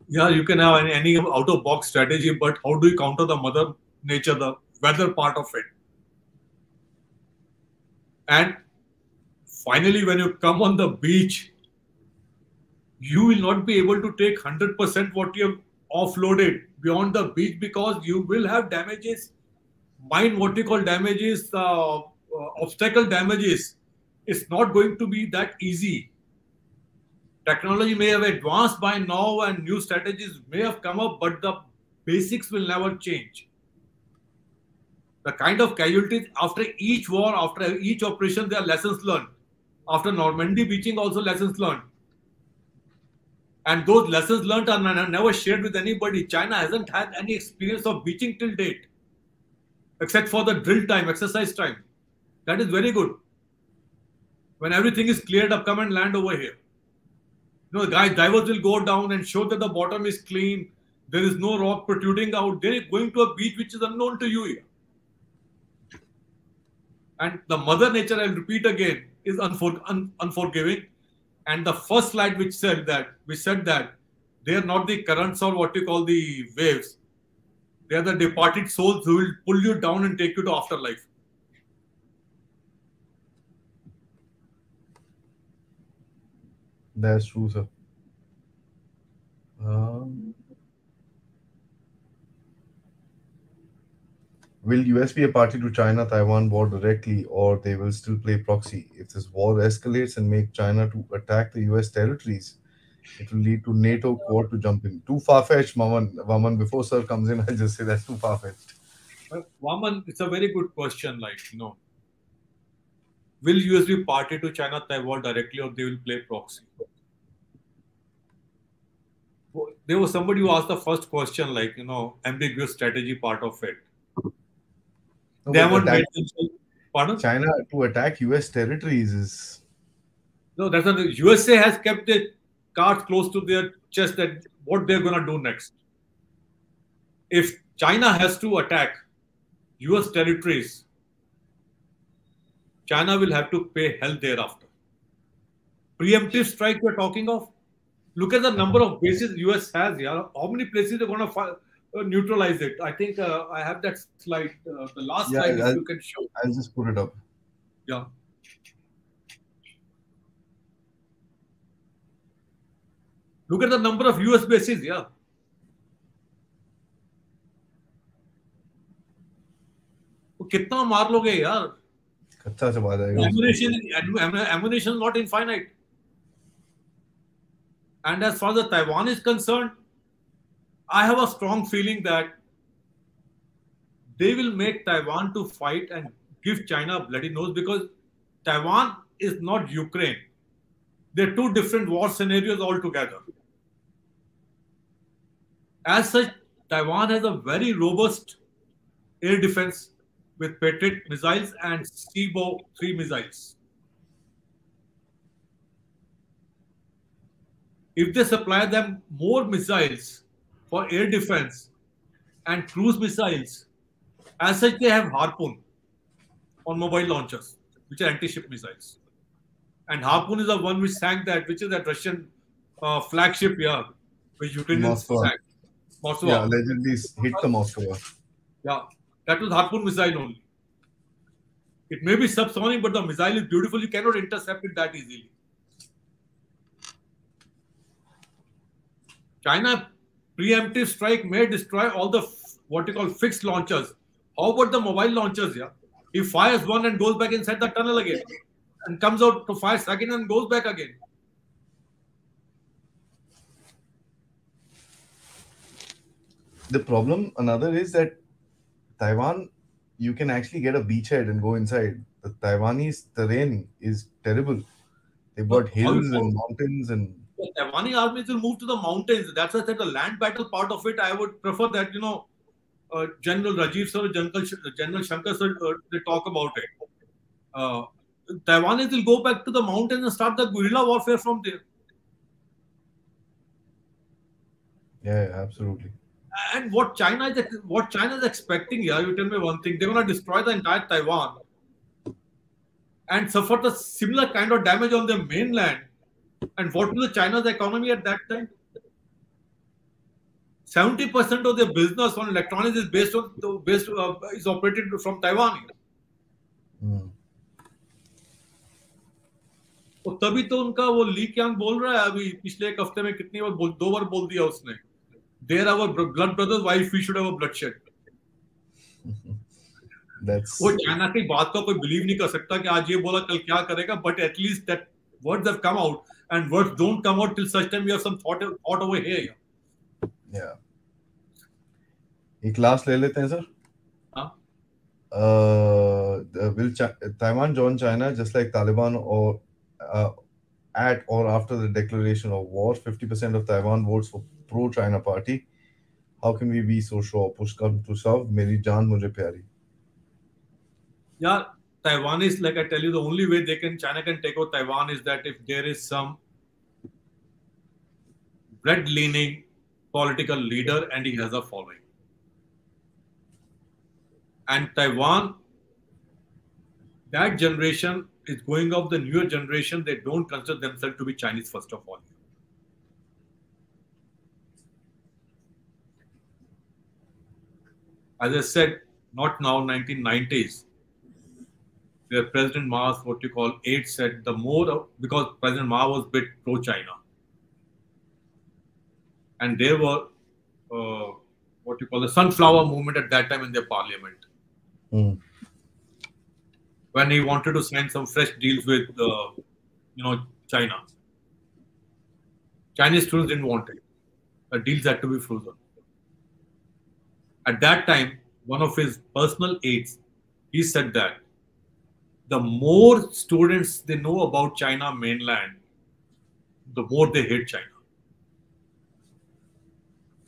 Yeah, you can have any, any out of box strategy, but how do you counter the mother nature, the weather part of it? And finally, when you come on the beach, you will not be able to take 100% what you have offloaded beyond the beach because you will have damages, mine what you call damages, uh, uh, obstacle damages. It's not going to be that easy. Technology may have advanced by now and new strategies may have come up, but the basics will never change the kind of casualties after each war, after each operation, there are lessons learned. After Normandy beaching, also lessons learned. And those lessons learned are never shared with anybody. China hasn't had any experience of beaching till date, except for the drill time, exercise time. That is very good. When everything is cleared up, come and land over here. You know, guys, divers will go down and show that the bottom is clean. There is no rock protruding out. They're going to a beach which is unknown to you here. And the mother nature, I'll repeat again, is unfor- un- unforgiving. And the first slide which said that, we said that they are not the currents or what you call the waves. They are the departed souls who will pull you down and take you to afterlife. That's true, sir. Um, will US be a party to China Taiwan war directly, or they will still play proxy? If this war escalates and make China to attack the US territories, it will lead to NATO Quad to jump in. Too far fetched, Vaman. Vaman, before Sir comes in, I'll just say that's too far fetched. Well, it's a very good question. Like, you know, will US be party to China Taiwan directly, or they will play proxy? There was somebody who asked the first question, like, you know, ambiguous strategy part of it No, they haven't attack-. Pardon? China to attack US territories is No, that's not. The USA has kept their cards close to their chest that what they're going to do next. If China has to attack US territories, China will have to pay hell thereafter. Preemptive strike we're talking of. Look at the number of bases US has. Yeah, how many places they're going to neutralize it? I think uh, I have that slide. Uh, the last Yeah, slide, if I'll- you can show. I'll just put it up. Yeah. Look at the number of US bases, yeah. वो कितना मार लोगे यार कच्चा चबा जाएगा ammunition ammunition not infinite and as far as taiwan is concerned i have a strong feeling that they will make taiwan to fight and give china a bloody nose because taiwan is not ukraine they're two different war scenarios altogether as such taiwan has a very robust air defense with Patriot missiles and Sky Bow 3 missiles. If they supply them more missiles for air defense and cruise missiles, as such, they have Harpoon on mobile launchers, which are anti ship missiles. And Harpoon is the one which sank that, which is that Russian uh, flagship, yeah, which Ukrainians sank. Moskva. Yeah, allegedly hit the Moscow. Yeah, that was Harpoon missile only. It may be subsonic, but the missile is beautiful. You cannot intercept it that easily. China preemptive strike may destroy all the what you call fixed launchers. How about the mobile launchers? Yeah, he fires one and goes back inside the tunnel again, and comes out to fire second and goes back again. The problem, another, is that Taiwan, you can actually get a beachhead and go inside. The Taiwanese terrain is terrible. They've got hills and mountains and Taiwanese armies will move to the mountains. That's why I said the land battle part of it. I would prefer that you know, uh, General Rajiv sir, General General Shankar sir, uh, they talk about it. Uh, Taiwanese will go back to the mountains and start the guerrilla warfare from there. Yeah, absolutely. And what China is what China is expecting here, you tell me one thing: they're going to destroy the entire Taiwan and suffer the similar kind of damage on the mainland and what was China's economy at that time? 70% of their business on electronics is based on based uh, is operated from Taiwan. Hmm. तो तभी तो उनका वो ली Kiang बोल रहा है अभी पिछले एक हफ़्ते में कितनी बार बोल, दो बार बोल दिया उसने there our blood brothers why we should have a bloodshed वो चाइना की बात का कोई बिलीव नहीं कर सकता कि आज ये बोला कल क्या करेगा but at least that words have come out and words don't come out till such time you have some thought, thought over here. Yeah. एक लास्ट ले लेते हैं सर हाँ uh, will Taiwan join China just like Taliban or uh, at or after the declaration of war? 50% of Taiwan votes for pro-China party. How can we be so sure? Push come to shove, मेरी जान मुझे प्यारी. Yeah, Taiwan is like I tell you, the only way they can China can take over Taiwan is that if there is some red leaning political leader and he has a following. And Taiwan, that generation is going off the newer generation, they don't consider themselves to be Chinese, first of all. As I said, not now, 1990s, where President Ma's what you call aide said the more because President Ma was bit pro-China and they were uh, what you call the sunflower movement at that time in their parliament. Mm. When he wanted to sign some fresh deals with, uh, you know, China, Chinese students didn't want it. The deals had to be frozen. At that time, one of his personal aides, he said that the more students they know about China mainland, the more they hate China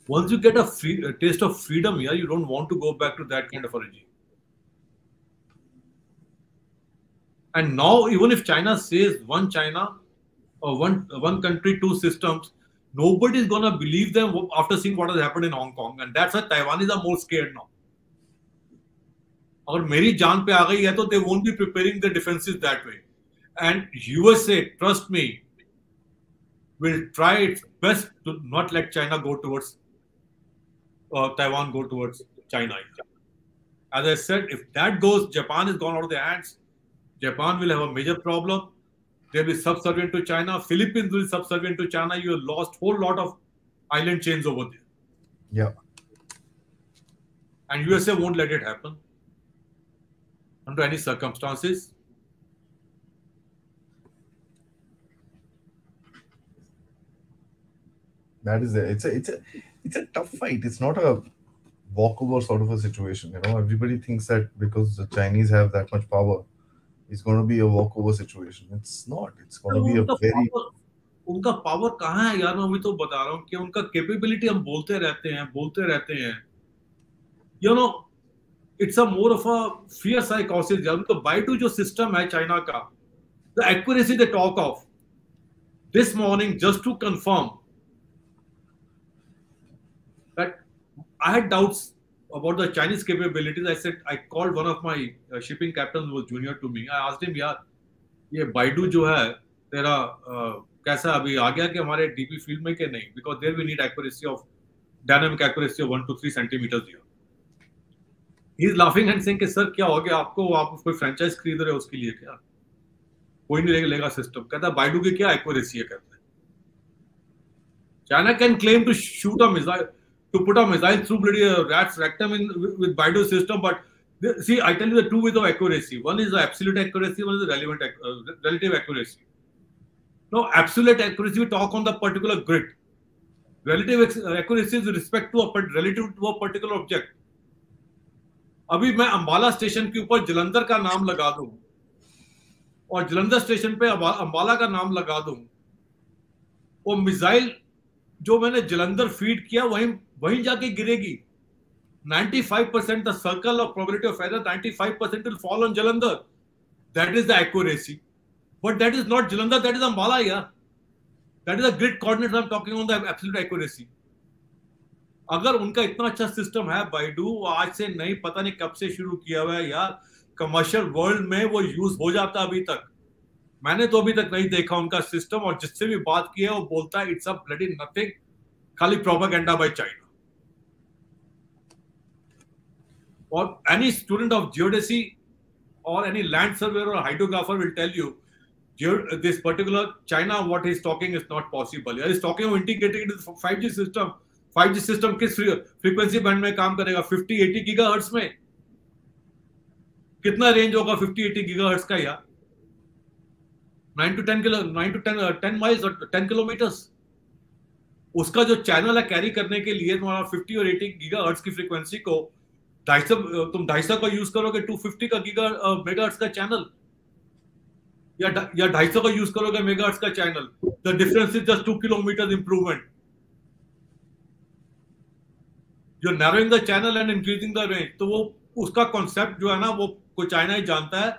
once you get a, free, a taste of freedom here, you don't want to go back to that kind of a regime. And now, even if China says one China or one one country, two systems, nobody is gonna believe them after seeing what has happened in Hong Kong, and that's why Taiwanese are more scared now. अगर मेरी जान पे आ गई है तो they won't be preparing the defences that way and USA trust me will try its best to not let China go towards uh, Taiwan go towards China. As I said, if that goes, Japan is gone out of their hands. Japan will have a major problem. They'll be subservient to China. Philippines will be subservient to China. You have lost whole lot of island chains over there. Yeah. And USA won't let it happen under any circumstances. That is it. It's a it's a it's a tough fight. It's not a walkover sort of a situation. You know, everybody thinks that because the Chinese have that much power, it's going to be a walkover situation. It's not. It's going to be a very उनका power कहाँ है यार मैं अभी तो बता रहा हूँ कि उनका कैपेबिलिटी हम बोलते रहते हैं बोलते रहते हैं you know it's a more of a fear साइकोसिस यार तो बाइटू जो सिस्टम है चाइना का the accuracy the talk of this morning just to confirm I had doubts about the Chinese capabilities. I said I called one of my uh, shipping captains who was junior to me. I asked him, यार ये Baidu जो है तेरा कैसा अभी आ गया कि हमारे डीपी फ़ील्ड में कि नहीं because there we need accuracy of dynamic accuracy of one two three centimetre दिया he is laughing and saying कि सर क्या हो गया आपको आप कोई फ्रेंचाइज खरीद रहे हो उसके लिए क्या कोई नहीं लेगा लेगा सिस्टम कहता बाइडू की क्या एक्यूरेसी है कहता है China can claim to shoot a missile, to put a missile through bloody uh, rat's rectum in with Baidu system, but the, see, I tell you the two ways of accuracy. One is the absolute accuracy, one is the relevant uh, relative accuracy. No, absolute accuracy we talk on the particular grid. Relative accuracy is with respect to a relative to a particular object. अभी मैं Ambala station के ऊपर जलंधर का नाम लगा दूँ और Jalandhar station पे अंबाला का नाम लगा दूँ वो मिसाइल जो मैंने जलंधर फ़ीड किया वहीं वहीं जाके गिरेगी 95% the circle of probability of error 95% will fall on Jalandhar that is the accuracy but that is not Jalandhar that is Ambala yeah that is the grid coordinates I'm talking on the absolute accuracy अगर उनका इतना अच्छा system है Baidu आज से नहीं पता नहीं कब से शुरू किया हुआ है यार कमर्शियल वर्ल्ड में वो यूज़ हो जाता अभी तक मैंने तो अभी तक नहीं देखा उनका सिस्टम और जिससे भी बात की है वो बोलता है इट्स अ ब्लडी नथिंग खाली propaganda by China or any student of geodesy or any land surveyor or hydrographer will tell you this particular China what he's talking is not possible. He is talking of integrating into the 5G system. 5G system किस frequency band में काम करेगा 50 80 gigahertz में कितना range होगा 50 80 gigahertz का यार 9 to 10 kilo 9 to 10 uh, 10 miles और 10 किलोमीटर्स उसका जो चैनल है कैरी करने के लिए तुम्हारा 50 और 80 गीगाहर्ट्ज की फ्रीक्वेंसी को ढाई सौ, तुम ढाई सौ का यूज़ करोगे टू फिफ्टी का गीगा मेगाहर्ट्ज का चैनल या ढाई सौ का यूज़ करोगे मेगाहर्ट्ज का channel the difference is just two kilometre improvement जो narrowing the channel and increasing the range तो वो, उसका कॉन्सेप्ट जो है ना, वो कोई चाइना ही जानता है।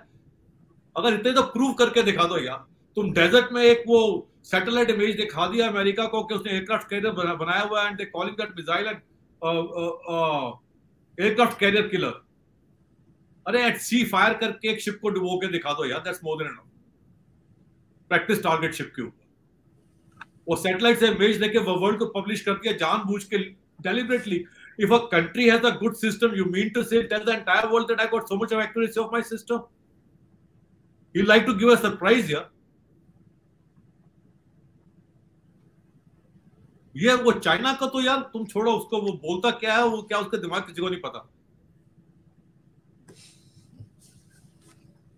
अगर इतने तो प्रूव करके दिखा दो यार। तुम डेजर्ट में एक वो सैटेलाइट इमेज दिखा दिया अमेरिका को कि उसने एयरक्राफ्ट कैरियर बनाया हुआ है and they calling that missile and aircraft carrier killer अरे एट सी फायर करके एक शिप को डुबो के दिखा दो यार that's more than enough practice target ship के ऊपर. वो सैटेलाइट से इमेज लेके वर्ल्ड को पब्लिश कर दिया जानबूझ के deliberately if a country has a good system you mean to say tell the entire world that I got so much of accuracy of my system you like to give a surprise यार ये वो China का तो यार तुम छोड़ो उसको वो बोलता क्या है वो क्या उसका दिमाग किसी को नहीं पता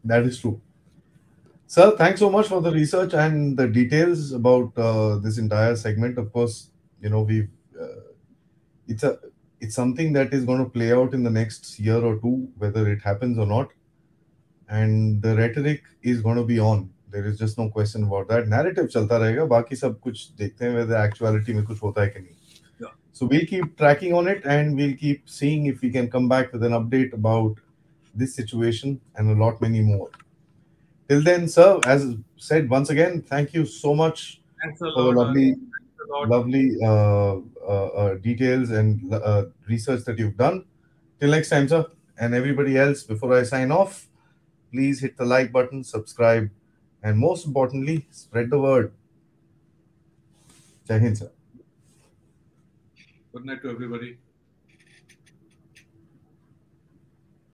That is true. Sir, thanks so much for the research and the details about uh, this entire segment. Of course, you know we've uh, it's a it's something that is going to play out in the next year or two, whether it happens or not. And the rhetoric is going to be on. There is just no question about that narrative चलता रहेगा बाकी सब कुछ देखते हैं weather actuality में कुछ होता है कि नहीं so we'll keep tracking on it and we'll keep seeing if we can come back with an update about this situation and a lot many more till then sir as said once again thank you so much for the lovely lovely uh, uh, uh, details and uh, research that you've done till next time sir and everybody else before i sign off please hit the like button subscribe and most importantly, spread the word. Jai Hind, sir. Good night to everybody.